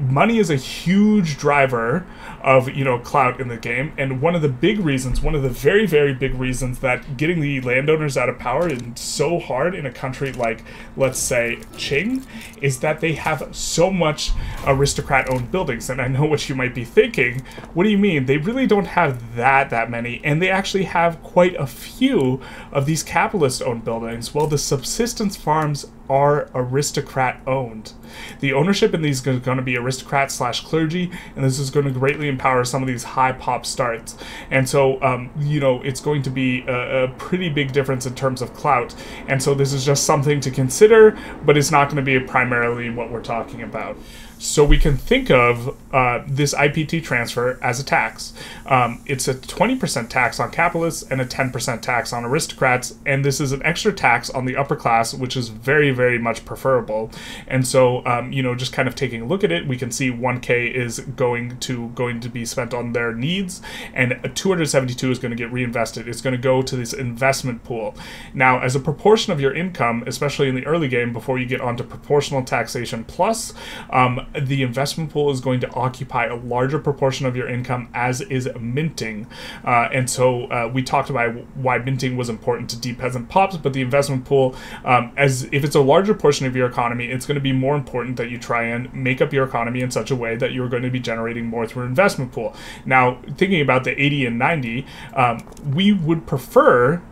Money is a huge driver of you know clout in the game, and one of the big reasons, one of the very very big reasons that getting the landowners out of power is so hard in a country like let's say Qing, is that they have so much aristocrat-owned buildings. And I know what you might be thinking. What do you mean? They really don't have that that many, and they actually have quite a few of these capitalist-owned buildings. Well, the subsistence farms are aristocrat owned. The ownership in these is going to be aristocrat slash clergy, and this is going to greatly empower some of these high pop starts. And so, um, you know, it's going to be a, a, pretty big difference in terms of clout. And so, this is just something to consider, but it's not going to be primarily what we're talking about. So we can think of uh, this IPT transfer as a tax. Um, it's a 20% tax on capitalists and a 10% tax on aristocrats, and this is an extra tax on the upper class, which is very, very much preferable. And so, um, you know, just kind of taking a look at it, we can see 1K is going to going to be spent on their needs, and 272 is going to get reinvested. It's going to go to this investment pool. Now, as a proportion of your income, especially in the early game, before you get onto proportional taxation plus, um, the investment pool is going to occupy a larger proportion of your income, as is minting. Uh, and so uh, we talked about why minting was important to depeasant pops, but the investment pool, um, as if it's a larger portion of your economy, it's going to be more important that you try and make up your economy in such a way that you're going to be generating more through investment pool. Now, thinking about the 80 and 90, um, we would prefer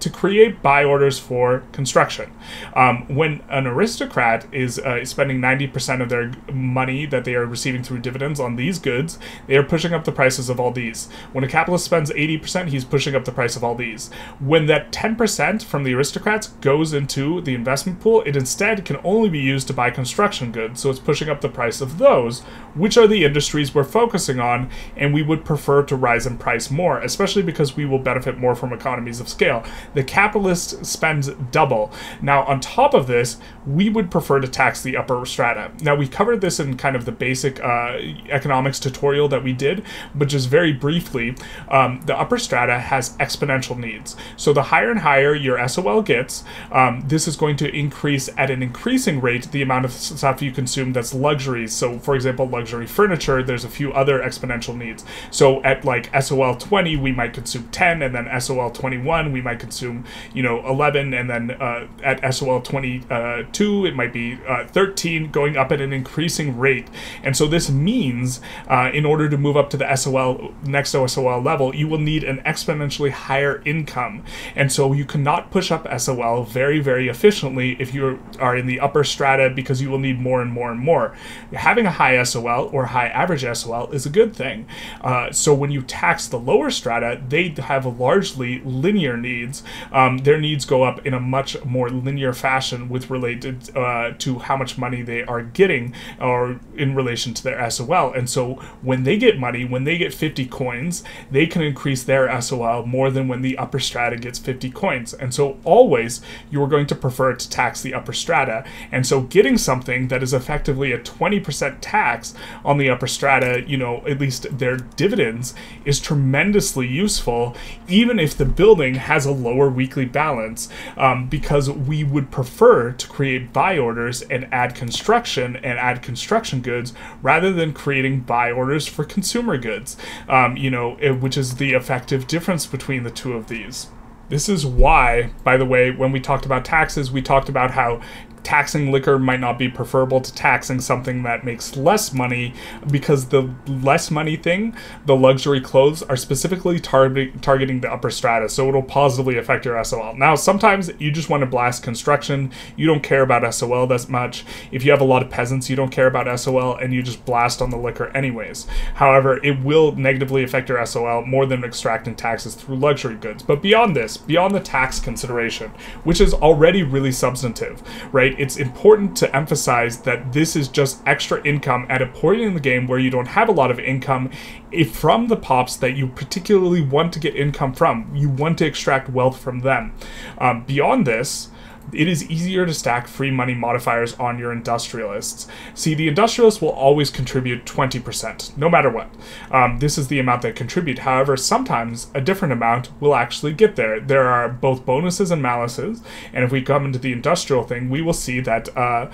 to create buy orders for construction. Um, when an aristocrat is uh, spending 90% of their money that they are receiving through dividends on these goods, they are pushing up the prices of all these. When a capitalist spends 80%, he's pushing up the price of all these. When that 10% from the aristocrats goes into the investment pool, it instead can only be used to buy construction goods, so it's pushing up the price of those, which are the industries we're focusing on, and we would prefer to rise in price more, especially because we will benefit more from economies of scale the capitalist spends double. Now, on top of this, we would prefer to tax the upper strata. Now, we covered this in kind of the basic uh, economics tutorial that we did, but just very briefly, um, the upper strata has exponential needs. So the higher and higher your SOL gets, um, this is going to increase at an increasing rate the amount of stuff you consume that's luxuries. So, for example, luxury furniture, there's a few other exponential needs. So at like SOL 20, we might consume 10, and then SOL 21, we might consume you know, 11, and then uh, at SOL 22, it might be uh, 13, going up at an increasing rate. And so this means uh, in order to move up to the SOL, next SOL level, you will need an exponentially higher income. And so you cannot push up SOL very, very efficiently if you are in the upper strata because you will need more and more and more. Having a high SOL or high average SOL is a good thing. Uh, so when you tax the lower strata, they have largely linear needs um, their needs go up in a much more linear fashion with related uh, to how much money they are getting or in relation to their SOL. And so when they get money, when they get 50 coins, they can increase their SOL more than when the upper strata gets 50 coins. And so always you are going to prefer to tax the upper strata. And so getting something that is effectively a 20% tax on the upper strata, you know, at least their dividends, is tremendously useful, even if the building has a lower weekly balance um, because we would prefer to create buy orders and add construction and add construction goods rather than creating buy orders for consumer goods, um, you know, which is the effective difference between the two of these. This is why, by the way, when we talked about taxes, we talked about how taxing liquor might not be preferable to taxing something that makes less money because the less money thing, the luxury clothes, are specifically tar- targeting the upper strata, so it'll positively affect your SOL. Now, sometimes you just want to blast construction, you don't care about SOL that much. If you have a lot of peasants, you don't care about SOL, and you just blast on the liquor anyways. However, it will negatively affect your SOL more than extracting taxes through luxury goods. But beyond this, beyond the tax consideration, which is already really substantive, right? It's important to emphasize that this is just extra income at a point in the game where you don't have a lot of income if from the pops that you particularly want to get income from. You want to extract wealth from them. Um, beyond this, it is easier to stack free money modifiers on your industrialists. See, the industrialists will always contribute 20%, no matter what. Um, this is the amount they contribute. However, sometimes a different amount will actually get there. There are both bonuses and maluses, and if we come into the industrial thing, we will see that uh,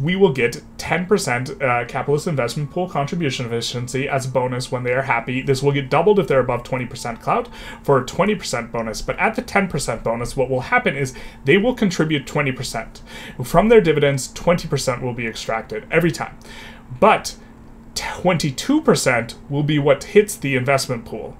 we will get 10% uh, capitalist investment pool contribution efficiency as a bonus when they are happy. This will get doubled if they're above 20% clout for a 20% bonus. But at the 10% bonus, what will happen is they will contribute 20%. From their dividends, 20% will be extracted every time. But 22% will be what hits the investment pool.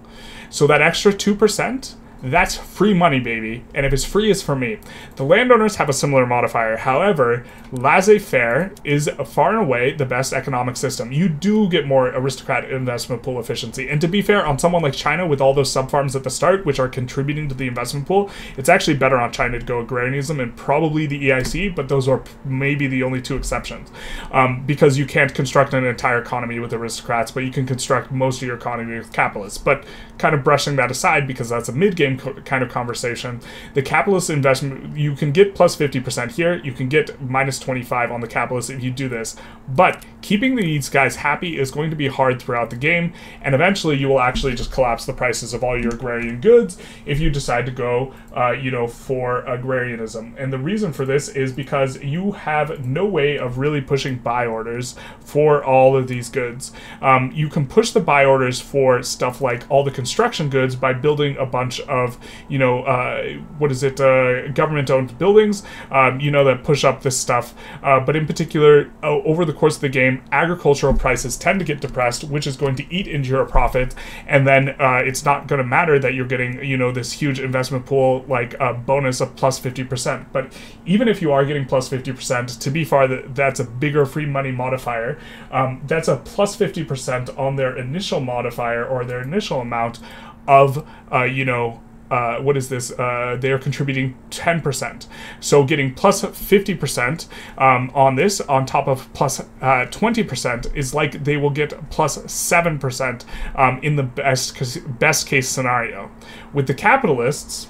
So that extra 2% that's free money, baby. And if it's free, it's for me. The landowners have a similar modifier. However, laissez-faire is far and away the best economic system. You do get more aristocrat investment pool efficiency. And to be fair, on someone like China with all those subfarms at the start, which are contributing to the investment pool, it's actually better on China to go agrarianism and probably the EIC, but those are maybe the only two exceptions. Um, because you can't construct an entire economy with aristocrats, but you can construct most of your economy with capitalists. But kind of brushing that aside because that's a mid-game kind of conversation, the capitalist investment, you can get plus 50% here, you can get minus 25 on the capitalist if you do this, but keeping these guys happy is going to be hard throughout the game, and eventually you will actually just collapse the prices of all your agrarian goods if you decide to go, uh, you know, for agrarianism. And the reason for this is because you have no way of really pushing buy orders for all of these goods. Um, you can push the buy orders for stuff like all the construction goods by building a bunch of, you know, uh, what is it, uh, government-owned buildings, um, you know, that push up this stuff. Uh, but in particular, over the course of the game, agricultural prices tend to get depressed, which is going to eat into your profit, and then uh, it's not going to matter that you're getting, you know, this huge investment pool like a bonus of plus 50%. But even if you are getting plus 50%, to be fair, that's a bigger free money modifier. Um, that's a plus 50% on their initial modifier or their initial amount of, uh, you know, uh, what is this? Uh, they are contributing 10%. So getting plus 50% um, on this, on top of plus, uh, 20%, is like they will get plus 7% um, in the best, best case scenario. With the capitalists,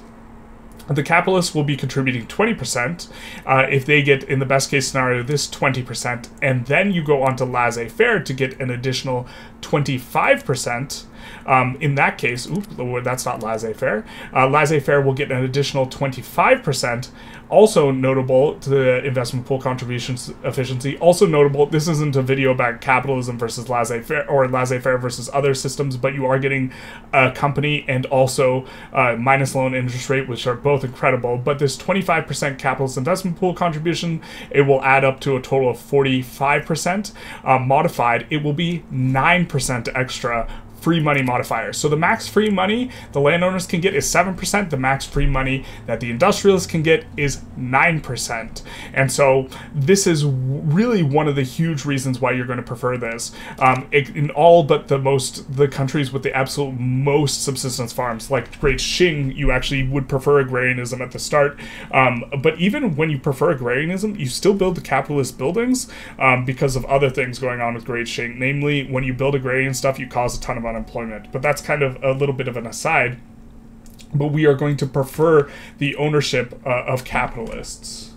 the capitalists will be contributing 20% uh, if they get, in the best case scenario, this 20%, and then you go on to laissez faire to get an additional 25%. Um, in that case, oops, that's not laissez-faire. Uh, laissez-faire will get an additional 25%. Also notable to the investment pool contributions efficiency. Also notable, this isn't a video about capitalism versus laissez-faire or laissez-faire versus other systems, but you are getting a company and also uh, minus loan interest rate, which are both incredible. But this 25% capitalist investment pool contribution, it will add up to a total of 45%. Uh, modified, it will be 9% extra free money modifier. So the max free money the landowners can get is 7%. The max free money that the industrialists can get is 9%. And so this is really one of the huge reasons why you're going to prefer this. Um, in all but the most, the countries with the absolute most subsistence farms, like Great Qing, you actually would prefer agrarianism at the start. Um, but even when you prefer agrarianism, you still build the capitalist buildings um, because of other things going on with Great Qing. Namely, when you build agrarian stuff, you cause a ton of unemployment. But that's kind of a little bit of an aside. But we are going to prefer the ownership uh, of capitalists.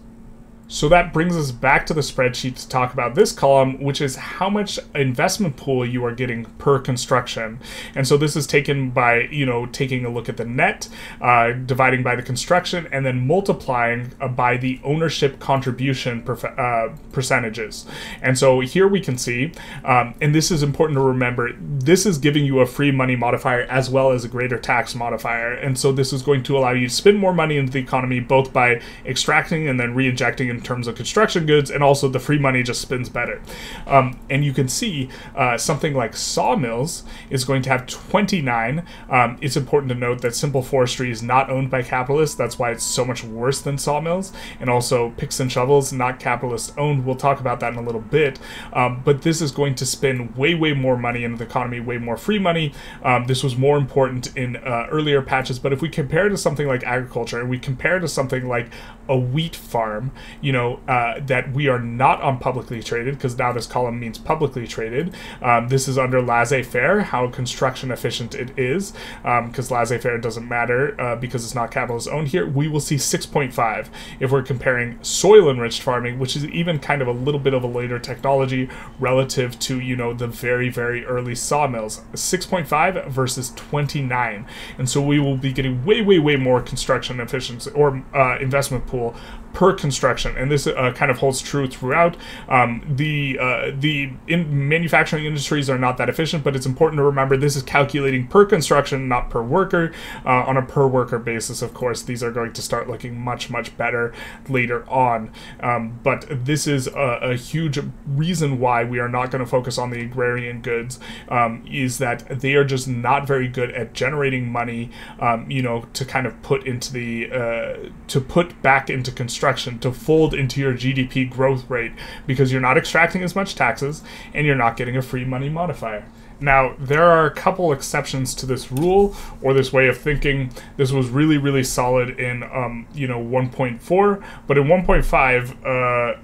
So that brings us back to the spreadsheet to talk about this column, which is how much investment pool you are getting per construction. And so this is taken by, you know, taking a look at the net, uh, dividing by the construction, and then multiplying uh, by the ownership contribution uh, percentages. And so here we can see, um, and this is important to remember, this is giving you a free money modifier as well as a greater tax modifier. And so this is going to allow you to spend more money into the economy, both by extracting and then re-injecting in terms of construction goods, and also the free money just spins better. Um, and you can see uh, something like sawmills is going to have 29. Um, it's important to note that simple forestry is not owned by capitalists. That's why it's so much worse than sawmills. And also picks and shovels, not capitalist owned. We'll talk about that in a little bit. Um, but this is going to spend way, way more money into the economy, way more free money. Um, this was more important in uh, earlier patches. But if we compare to something like agriculture, and we compare to something like a wheat farm, you know, uh, that we are not on publicly traded, because now this column means publicly traded. Um, this is under laissez-faire, how construction efficient it is, because um, laissez-faire doesn't matter uh, because it's not capitalist owned here. We will see 6.5 if we're comparing soil-enriched farming, which is even kind of a little bit of a later technology relative to, you know, the very, very early sawmills. 6.5 versus 29. And so we will be getting way, way, way more construction efficiency or uh, investment pool per construction, and this uh, kind of holds true throughout. Um, the uh, the in manufacturing industries are not that efficient, but it's important to remember this is calculating per construction, not per worker. Uh, on a per worker basis, of course, these are going to start looking much much better later on. Um, but this is a, a, huge reason why we are not going to focus on the agrarian goods. Um, is that they are just not very good at generating money. Um, you know, to kind of put into the uh, to put back into construction to fold into your GDP growth rate because you're not extracting as much taxes and you're not getting a free money modifier. Now, there are a couple exceptions to this rule or this way of thinking. This was really, really solid in, um, you know, 1.4, but in 1.5, uh,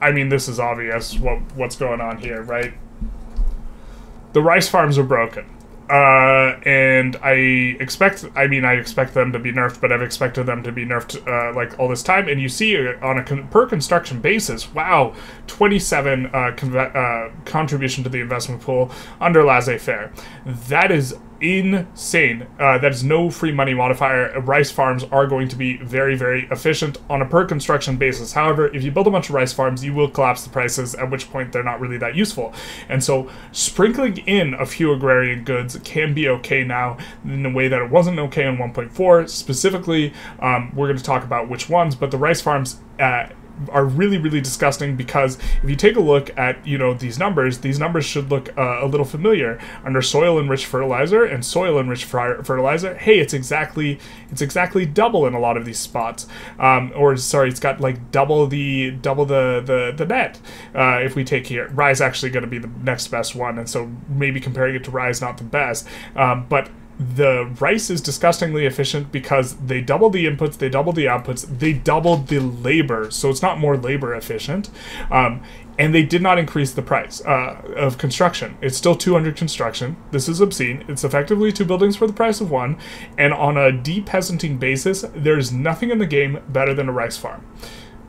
I mean, this is obvious what what's going on here, right? The rice farms are broken. Uh, and I expect, I mean, I expect them to be nerfed, but I've expected them to be nerfed uh, like all this time. And you see uh, on a con- per construction basis, wow, 27 uh, uh, contribution to the investment pool under laissez faire. That is insane. Uh, that is no free money modifier. Rice farms are going to be very, very efficient on a per construction basis. However, if you build a bunch of rice farms, you will collapse the prices, at which point they're not really that useful. And so, sprinkling in a few agrarian goods can be okay now in a way that it wasn't okay in 1.4. Specifically, um, we're going to talk about which ones, but the rice farms. Uh, are really really disgusting because if you take a look at you know these numbers these numbers should look uh, a little familiar. Under soil enriched fertilizer and soil enriched fertilizer hey it's exactly it's exactly double in a lot of these spots. Um, or sorry it's got like double the double the the, the net uh, if we take here. Is actually going to be the next best one and so maybe comparing it to is not the best. Um, but the rice is disgustingly efficient because they double the inputs, they double the outputs, they doubled the labor, so it's not more labor efficient. Um, and they did not increase the price uh, of construction. It's still 200 construction. This is obscene. It's effectively two buildings for the price of one. And on a de-peasanting basis, there's nothing in the game better than a rice farm.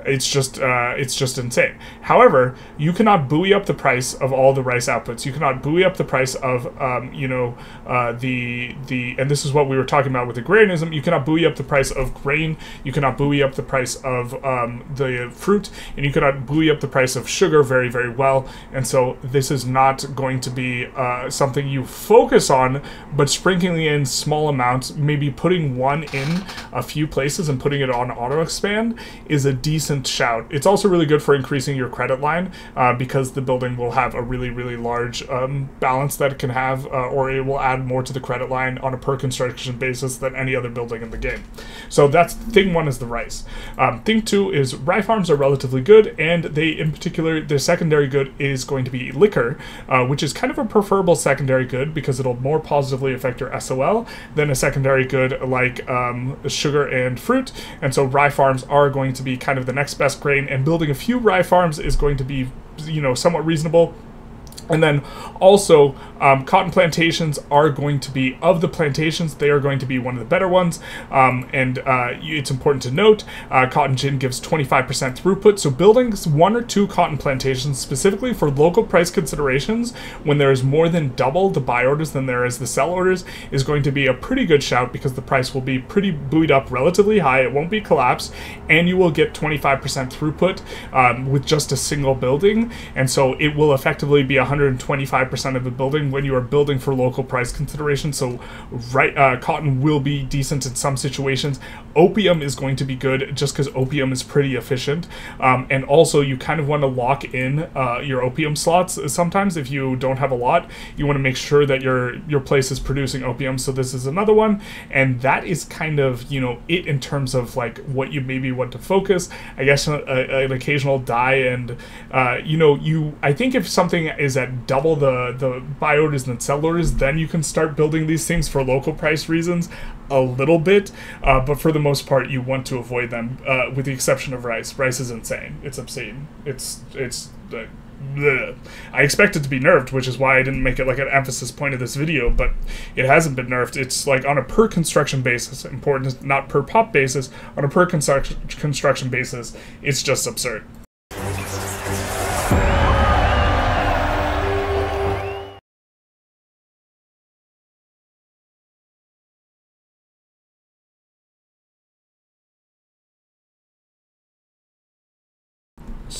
It's just uh, it's just insane. However, you cannot buoy up the price of all the rice outputs. You cannot buoy up the price of um, you know uh, the the and this is what we were talking about with agrarianism. You cannot buoy up the price of grain. You cannot buoy up the price of um, the fruit, and you cannot buoy up the price of sugar very very well. And so this is not going to be uh, something you focus on, but sprinkling in small amounts, maybe putting one in a few places and putting it on auto expand is a decent shout. It's also really good for increasing your credit line uh, because the building will have a really, really large um, balance that it can have, uh, or it will add more to the credit line on a per construction basis than any other building in the game. So that's thing one is the rice. Um, thing two is rye farms are relatively good, and they, in particular, their secondary good is going to be liquor, uh, which is kind of a preferable secondary good because it'll more positively affect your SOL than a secondary good like um, sugar and fruit. And so rye farms are going to be kind of the next next best grain, and building a few rye farms is going to be, you know, somewhat reasonable. And then also, um, cotton plantations are going to be, of the plantations, they are going to be one of the better ones. Um, and uh, it's important to note, uh, cotton gin gives 25% throughput. So building one or two cotton plantations specifically for local price considerations when there is more than double the buy orders than there is the sell orders is going to be a pretty good shout because the price will be pretty buoyed up relatively high. It won't be collapsed and you will get 25% throughput um, with just a single building. And so it will effectively be 125% of a building when you are building for local price consideration. So, right, uh, cotton will be decent in some situations. Opium is going to be good just because opium is pretty efficient, um, and also you kind of want to lock in uh, your opium slots. Sometimes, if you don't have a lot, you want to make sure that your your place is producing opium. So this is another one, and that is kind of you know it in terms of like what you maybe want to focus. I guess a, a, an occasional dye, and uh, you know you. I think if something is at double the the buy orders and sell orders, then you can start building these things for local price reasons a little bit. Uh, but for the most part, you want to avoid them, uh, with the exception of rice. Rice is insane. It's obscene. It's it's. Uh, Bleh. I expect it to be nerfed, which is why I didn't make it like an emphasis point of this video, but it hasn't been nerfed. It's like on a per construction basis, important, not per pop basis, on a per construction construction basis, it's just absurd.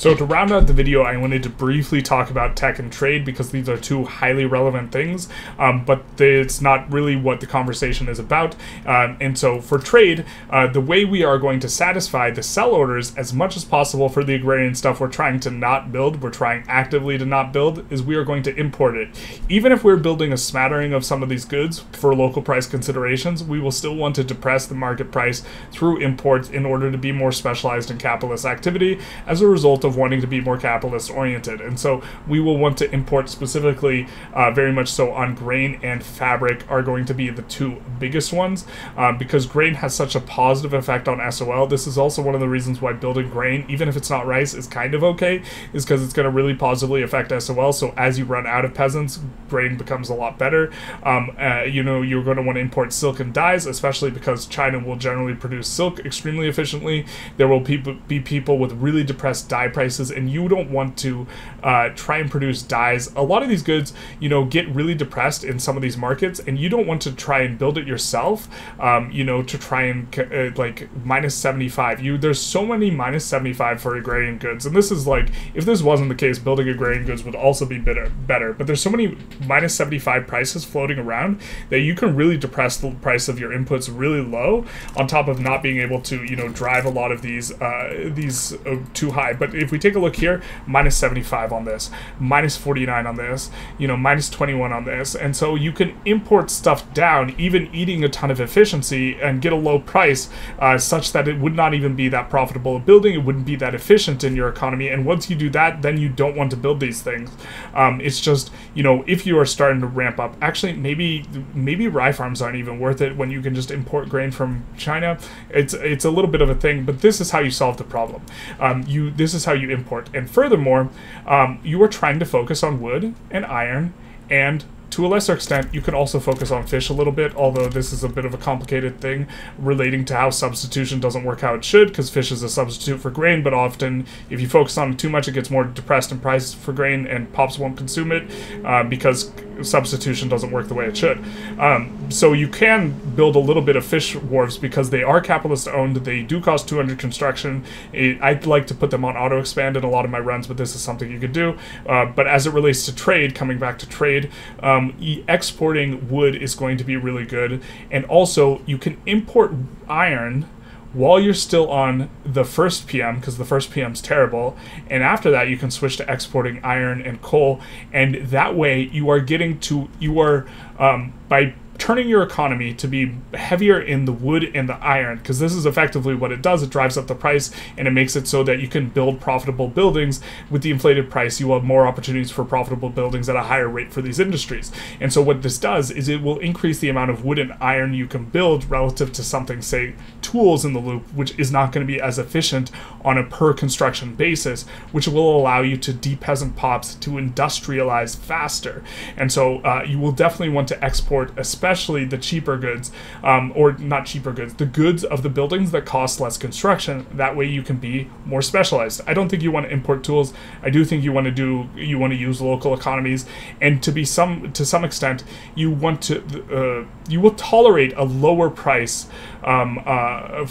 So to round out the video, I wanted to briefly talk about tech and trade because these are two highly relevant things, um, but it's not really what the conversation is about. Um, and so for trade, uh, the way we are going to satisfy the sell orders as much as possible for the agrarian stuff we're trying to not build, we're trying actively to not build, is we are going to import it. Even if we're building a smattering of some of these goods for local price considerations, we will still want to depress the market price through imports in order to be more specialized in capitalist activity as a result of wanting to be more capitalist oriented. And so we will want to import specifically, uh, very much so on grain and fabric are going to be the two biggest ones uh, because grain has such a positive effect on SOL. This is also one of the reasons why building grain, even if it's not rice, is kind of okay, is because it's going to really positively affect SOL. So as you run out of peasants, grain becomes a lot better. Um, uh, you know, you're going to want to import silk and dyes, especially because China will generally produce silk extremely efficiently. There will be people with really depressed dye prices and you don't want to uh, try and produce dyes. A lot of these goods, you know, get really depressed in some of these markets, and you don't want to try and build it yourself. Um, you know, to try and uh, like minus seventy five. You there's so many minus seventy five for agrarian goods, and this is like if this wasn't the case, building agrarian goods would also be better. Better, but there's so many minus seventy five prices floating around that you can really depress the price of your inputs really low. On top of not being able to, you know, drive a lot of these uh, these uh, too high. But if we take a look here, minus 75 on this, minus 49 on this, you know, minus 21 on this. And so you can import stuff down, even eating a ton of efficiency and get a low price uh, such that it would not even be that profitable a building. It wouldn't be that efficient in your economy. And once you do that, then you don't want to build these things. Um, it's just, you know, if you are starting to ramp up, actually, maybe, maybe rye farms aren't even worth it when you can just import grain from China. It's, it's a little bit of a thing, but this is how you solve the problem. Um, you, this is how you import. And furthermore, um, you are trying to focus on wood and iron and to a lesser extent, you can also focus on fish a little bit, although this is a bit of a complicated thing relating to how substitution doesn't work how it should, because fish is a substitute for grain, but often if you focus on it too much, it gets more depressed in price for grain, and pops won't consume it uh, because substitution doesn't work the way it should. Um, so you can build a little bit of fish wharves because they are capitalist owned. They do cost 200 construction. It, I'd like to put them on auto expand in a lot of my runs, but this is something you could do. Uh, but as it relates to trade, coming back to trade, um, exporting wood is going to be really good. And also, you can import iron while you're still on the first PM, because the first PM is terrible, and after that you can switch to exporting iron and coal, and that way you are getting to you are um, by turning your economy to be heavier in the wood and the iron because this is effectively what it does. It drives up the price and it makes it so that you can build profitable buildings. With the inflated price you will have more opportunities for profitable buildings at a higher rate for these industries. And so what this does is it will increase the amount of wood and iron you can build relative to something say tools in the loop which is not going to be as efficient on a per construction basis which will allow you to de-peasant pops to industrialize faster. And so uh, you will definitely want to export especially especially the cheaper goods, um, or not cheaper goods, the goods of the buildings that cost less construction. That way you can be more specialized. I don't think you want to import tools. I do think you want to do you want to use local economies, and to be some to some extent, you want to uh, you will tolerate a lower price um, uh,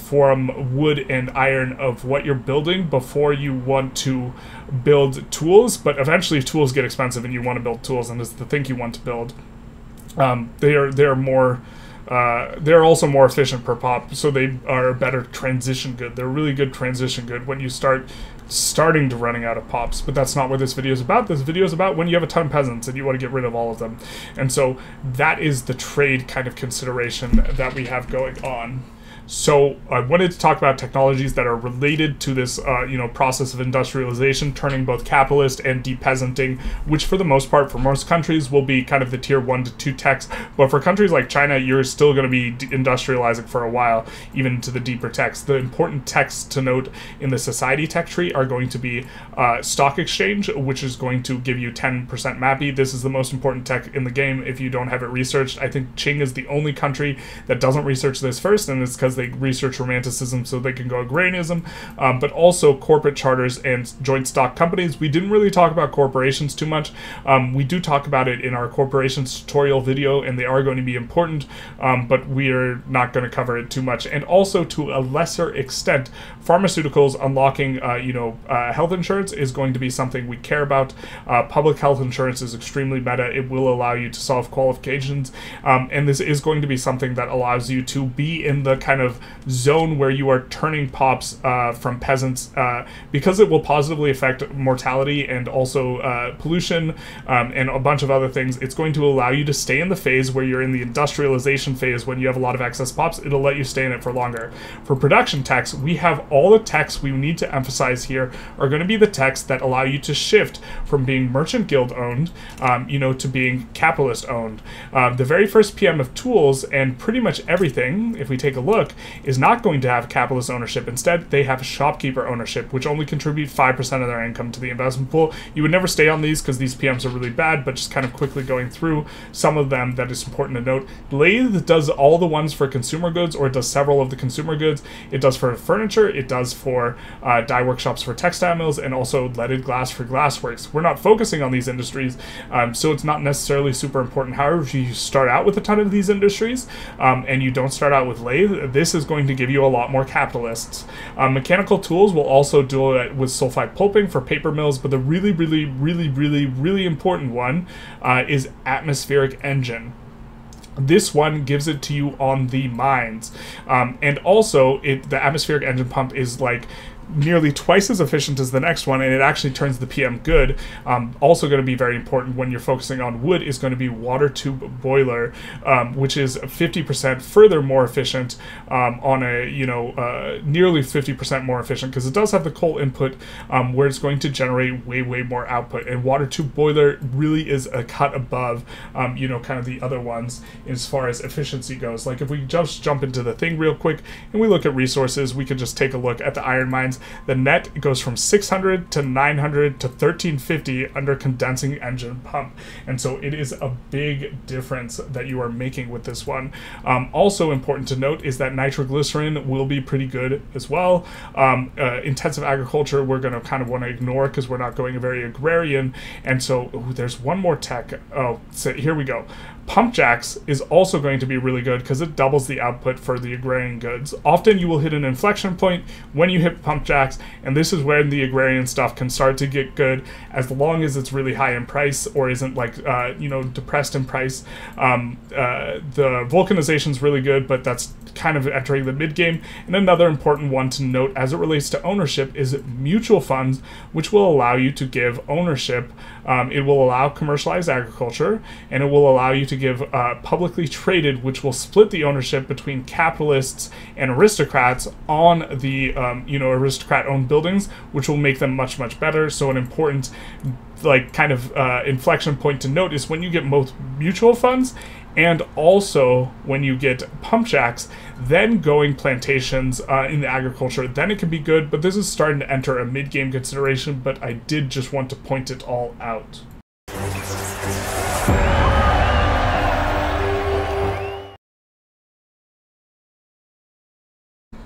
wood and iron of what you're building before you want to build tools. But eventually, tools get expensive, and you want to build tools, and it's the thing you want to build. Um, they are they are more uh, they're also more efficient per pop, so they are a better transition good. They're really good transition good when you start starting to running out of pops. But that's not what this video is about. This video is about when you have a ton of peasants and you want to get rid of all of them. And so that is the trade kind of consideration that we have going on. So I wanted to talk about technologies that are related to this, uh, you know, process of industrialization, turning both capitalist and depeasanting, which for the most part, for most countries, will be kind of the tier one to two techs. But for countries like China, you're still going to be industrializing for a while, even to the deeper techs. The important techs to note in the society tech tree are going to be uh, stock exchange, which is going to give you 10% MAPI. This is the most important tech in the game if you don't have it researched. I think Qing is the only country that doesn't research this first, and it's because because they research romanticism so they can go agrarianism, um, but also corporate charters and joint stock companies. We didn't really talk about corporations too much. Um, we do talk about it in our corporations tutorial video, and they are going to be important, um, but we are not going to cover it too much. And also, to a lesser extent, pharmaceuticals unlocking, uh, you know, uh, health insurance is going to be something we care about. Uh, public health insurance is extremely meta. It will allow you to solve qualifications, um, and this is going to be something that allows you to be in the kind of zone where you are turning pops uh, from peasants uh, because it will positively affect mortality and also uh, pollution um, and a bunch of other things. It's going to allow you to stay in the phase where you're in the industrialization phase when you have a lot of excess pops. It'll let you stay in it for longer. For production techs, we have all the techs we need to emphasize here are going to be the techs that allow you to shift from being merchant guild owned, um, you know, to being capitalist owned. Uh, the very first PM of tools and pretty much everything, if we take a look, is not going to have capitalist ownership. Instead, they have shopkeeper ownership, which only contribute 5% of their income to the investment pool. You would never stay on these because these PMs are really bad, but just kind of quickly going through some of them that is important to note. Lathe does all the ones for consumer goods, or it does several of the consumer goods. It does for furniture, it does for uh, dye workshops for textile mills, and also leaded glass for glassworks. We're not focusing on these industries, um, so it's not necessarily super important. However, if you start out with a ton of these industries um, and you don't start out with lathe, this is going to give you a lot more capitalists. Um, mechanical tools will also do it with sulfite pulping for paper mills, but the really, really, really, really, really important one uh, is atmospheric engine this one gives it to you on the mines um, and also it the atmospheric engine pump is like nearly twice as efficient as the next one, and it actually turns the PM good. Um, also, going to be very important when you're focusing on wood is going to be water tube boiler, um, which is 50% further more efficient um, on a you know uh, nearly 50% more efficient because it does have the coal input um, where it's going to generate way way more output. And water tube boiler really is a cut above um, you know kind of the other ones as far as efficiency goes. Like if we just jump into the thing real quick and we look at resources, we could just take a look at the iron mines the net goes from 600 to 900 to 1350 under condensing engine pump. And so it is a big difference that you are making with this one. Um, also important to note is that nitroglycerin will be pretty good as well. Um, uh, intensive agriculture, we're going to kind of want to ignore because we're not going a very agrarian. And so ooh, there's one more tech. Oh, so here we go. Pump jacks is also going to be really good because it doubles the output for the agrarian goods. Often you will hit an inflection point when you hit pump jacks, and this is when the agrarian stuff can start to get good as long as it's really high in price or isn't like, uh, you know, depressed in price. Um, uh, the vulcanization is really good, but that's kind of entering the mid game. And another important one to note as it relates to ownership is mutual funds, which will allow you to give ownership. Um, it will allow commercialized agriculture, and it will allow you to give uh, publicly traded, which will split the ownership between capitalists and aristocrats on the um, you know aristocrat-owned buildings, which will make them much much better. So an important like kind of uh, inflection point to note is when you get both mutual funds and also when you get pump jacks, then going plantations uh, in the agriculture, then it can be good, but this is starting to enter a mid-game consideration, but I did just want to point it all out.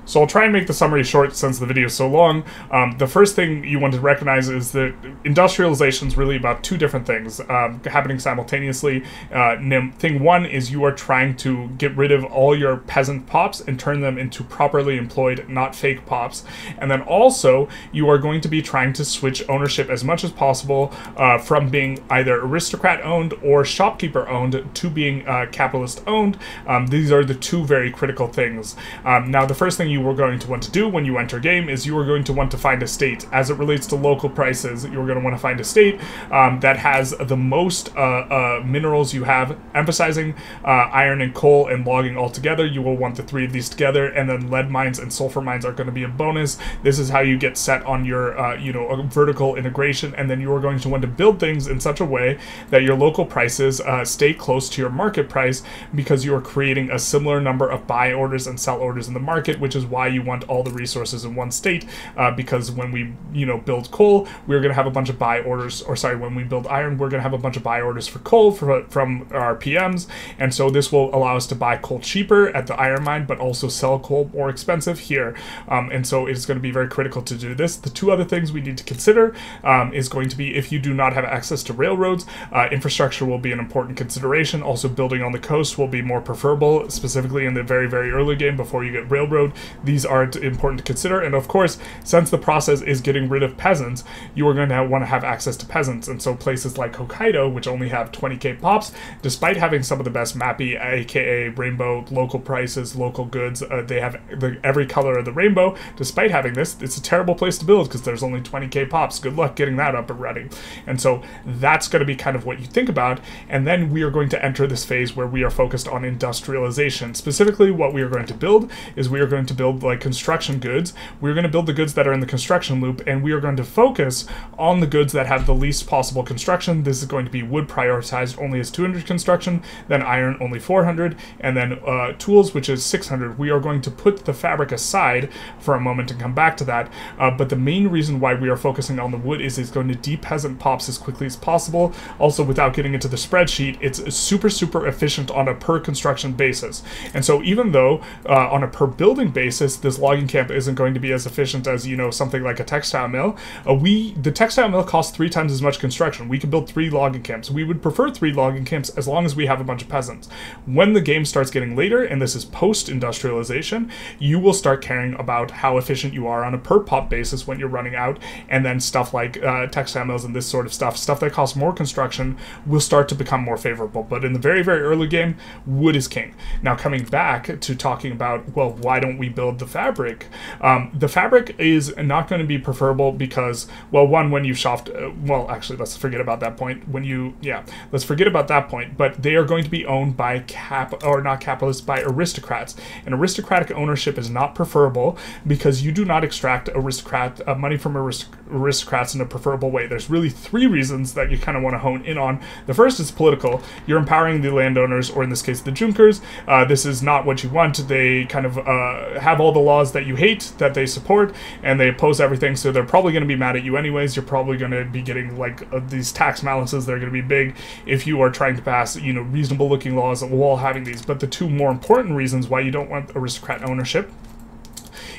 So I'll try and make the summary short since the video is so long. Um, the first thing you want to recognize is that industrialization is really about two different things um, happening simultaneously. Uh, thing one is you are trying to get rid of all your peasant pops and turn them into properly employed, not fake pops. And then also you are going to be trying to switch ownership as much as possible uh, from being either aristocrat owned or shopkeeper owned to being uh, capitalist owned. Um, these are the two very critical things. Um, now, the first thing you you were going to want to do when you enter game is you are going to want to find a state. As it relates to local prices, you're going to want to find a state um, that has the most uh, uh, minerals you have, emphasizing uh, iron and coal and logging all together. You will want the three of these together, and then lead mines and sulfur mines are going to be a bonus. This is how you get set on your, uh, you know, vertical integration, and then you are going to want to build things in such a way that your local prices uh, stay close to your market price because you are creating a similar number of buy orders and sell orders in the market, which is why you want all the resources in one state, uh, because when we, you know, build coal, we're going to have a bunch of buy orders, or sorry, when we build iron, we're going to have a bunch of buy orders for coal for, from our PMs, and so this will allow us to buy coal cheaper at the iron mine, but also sell coal more expensive here, um, and so it's going to be very critical to do this. The two other things we need to consider um, is going to be if you do not have access to railroads, uh, infrastructure will be an important consideration. Also, building on the coast will be more preferable, specifically in the very, very early game before you get railroad. These are important to consider. And of course, since the process is getting rid of peasants, you are going to want to have access to peasants. And so places like Hokkaido, which only have 20k pops, despite having some of the best mappy, aka rainbow, local prices, local goods, uh, they have the, every color of the rainbow. Despite having this, it's a terrible place to build because there's only 20k pops. Good luck getting that up and running. And so that's going to be kind of what you think about. And then we are going to enter this phase where we are focused on industrialization. Specifically, what we are going to build is we are going to build like construction goods. We're going to build the goods that are in the construction loop, and we are going to focus on the goods that have the least possible construction. This is going to be wood prioritized only as 200 construction, then iron only 400, and then uh, tools, which is 600. We are going to put the fabric aside for a moment and come back to that. Uh, but the main reason why we are focusing on the wood is it's going to de-peasant pops as quickly as possible. Also, without getting into the spreadsheet, it's super, super efficient on a per construction basis. And so even though uh, on a per building basis, this logging camp isn't going to be as efficient as, you know, something like a textile mill, uh, we, the textile mill costs three times as much construction. We could build three logging camps. We would prefer three logging camps as long as we have a bunch of peasants. When the game starts getting later, and this is post-industrialization, you will start caring about how efficient you are on a per pop basis when you're running out, and then stuff like uh, textile mills and this sort of stuff, stuff that costs more construction, will start to become more favorable. But in the very, very early game, wood is king. Now, coming back to talking about, well, why don't we build the fabric? Um, the fabric is not going to be preferable because, well, one, when you shopped, uh, well, actually, let's forget about that point. When you, yeah, let's forget about that point. But they are going to be owned by cap, or not capitalists, by aristocrats. And aristocratic ownership is not preferable because you do not extract aristocrat uh, money from arist- aristocrats in a preferable way. There's really three reasons that you kind of want to hone in on. The first is political. You're empowering the landowners, or in this case, the Junkers. Uh, this is not what you want. They kind of uh, have all the laws that you hate, that they support, and they oppose everything. So they're probably going to be mad at you anyways. You're probably going to be getting like uh, these tax maluses. They're going to be big if you are trying to pass, you know, reasonable looking laws while having these. But the two more important reasons why you don't want aristocrat ownership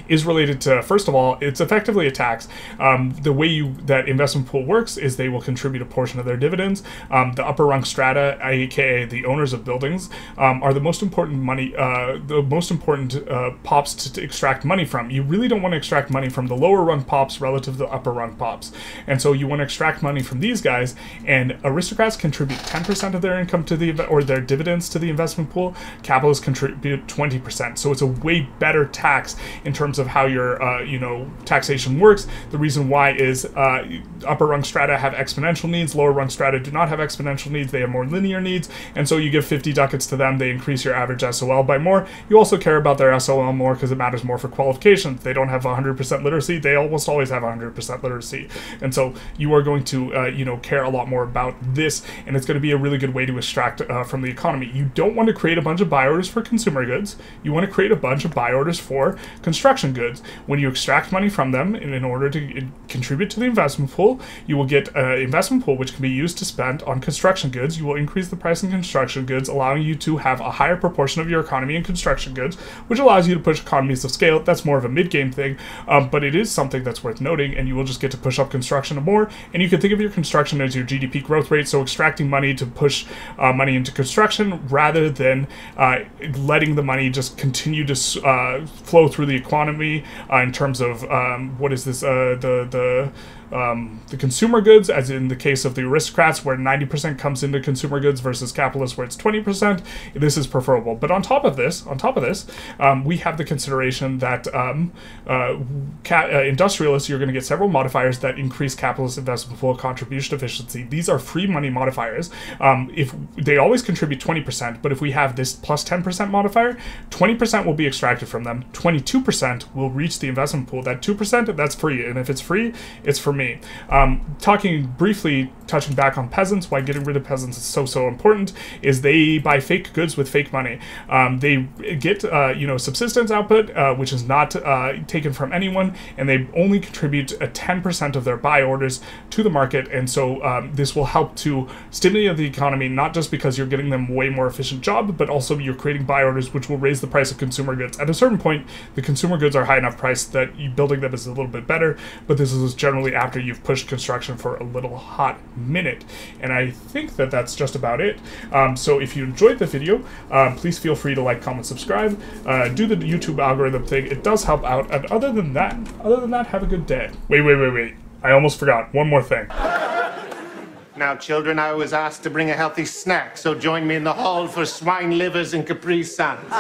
is related to first of all, it's effectively a tax. Um, the way you that investment pool works is they will contribute a portion of their dividends. Um, the upper rung strata, aka the owners of buildings, um, are the most important money, uh, the most important uh, pops to, to, extract money from. You really don't want to extract money from the lower rung pops relative to the upper rung pops, and so you want to extract money from these guys. And aristocrats contribute 10% of their income to the or their dividends to the investment pool. Capitalists contribute 20%. So it's a way better tax in terms of how your uh, you know taxation works. The reason why is uh, upper rung strata have exponential needs, lower rung strata do not have exponential needs. They have more linear needs, and so you give 50 ducats to them, they increase your average SOL by more. You also care about their SOL more because it matters more for qualifications. They don't have 100% literacy; they almost always have 100% literacy, and so you are going to uh, you know care a lot more about this, and it's going to be a really good way to extract uh, from the economy. You don't want to create a bunch of buy orders for consumer goods. You want to create a bunch of buy orders for construction goods. When you extract money from them in, in order to contribute to the investment pool, you will get an investment pool which can be used to spend on construction goods. You will increase the price in construction goods, allowing you to have a higher proportion of your economy in construction goods, which allows you to push economies of scale. That's more of a mid-game thing, um, but it is something that's worth noting, and you will just get to push up construction more. And you can think of your construction as your GDP growth rate, so extracting money to push uh, money into construction rather than uh, letting the money just continue to uh, flow through the economy uh, in terms of um, what is this uh, the the um, the consumer goods, as in the case of the aristocrats, where 90% comes into consumer goods versus capitalists, where it's 20%. This is preferable. But on top of this, on top of this, um, we have the consideration that um, uh, uh, industrialists, you're going to get several modifiers that increase capitalist investment pool contribution efficiency. These are free money modifiers. Um, if they always contribute 20%, but if we have this plus 10% modifier, 20% will be extracted from them. 22% will reach the investment pool. That 2%, that's free. And if it's free, it's for me. Um, talking briefly, touching back on peasants, why getting rid of peasants is so so important is they buy fake goods with fake money. Um, they get uh, you know subsistence output, uh, which is not uh, taken from anyone, and they only contribute a 10% of their buy orders to the market, and so um, this will help to stimulate the economy not just because you're getting them way more efficient job, but also you're creating buy orders, which will raise the price of consumer goods. At a certain point, the consumer goods are high enough price that building them is a little bit better, but this is generally after you've pushed construction for a little hot minute. And I think that that's just about it. Um, so if you enjoyed the video, um, please feel free to like, comment, subscribe, uh, do the YouTube algorithm thing. It does help out. And other than that, other than that, have a good day. Wait, wait, wait, wait. I almost forgot. One more thing. Now, children, I was asked to bring a healthy snack, so join me in the hall for swine livers and Capri Suns.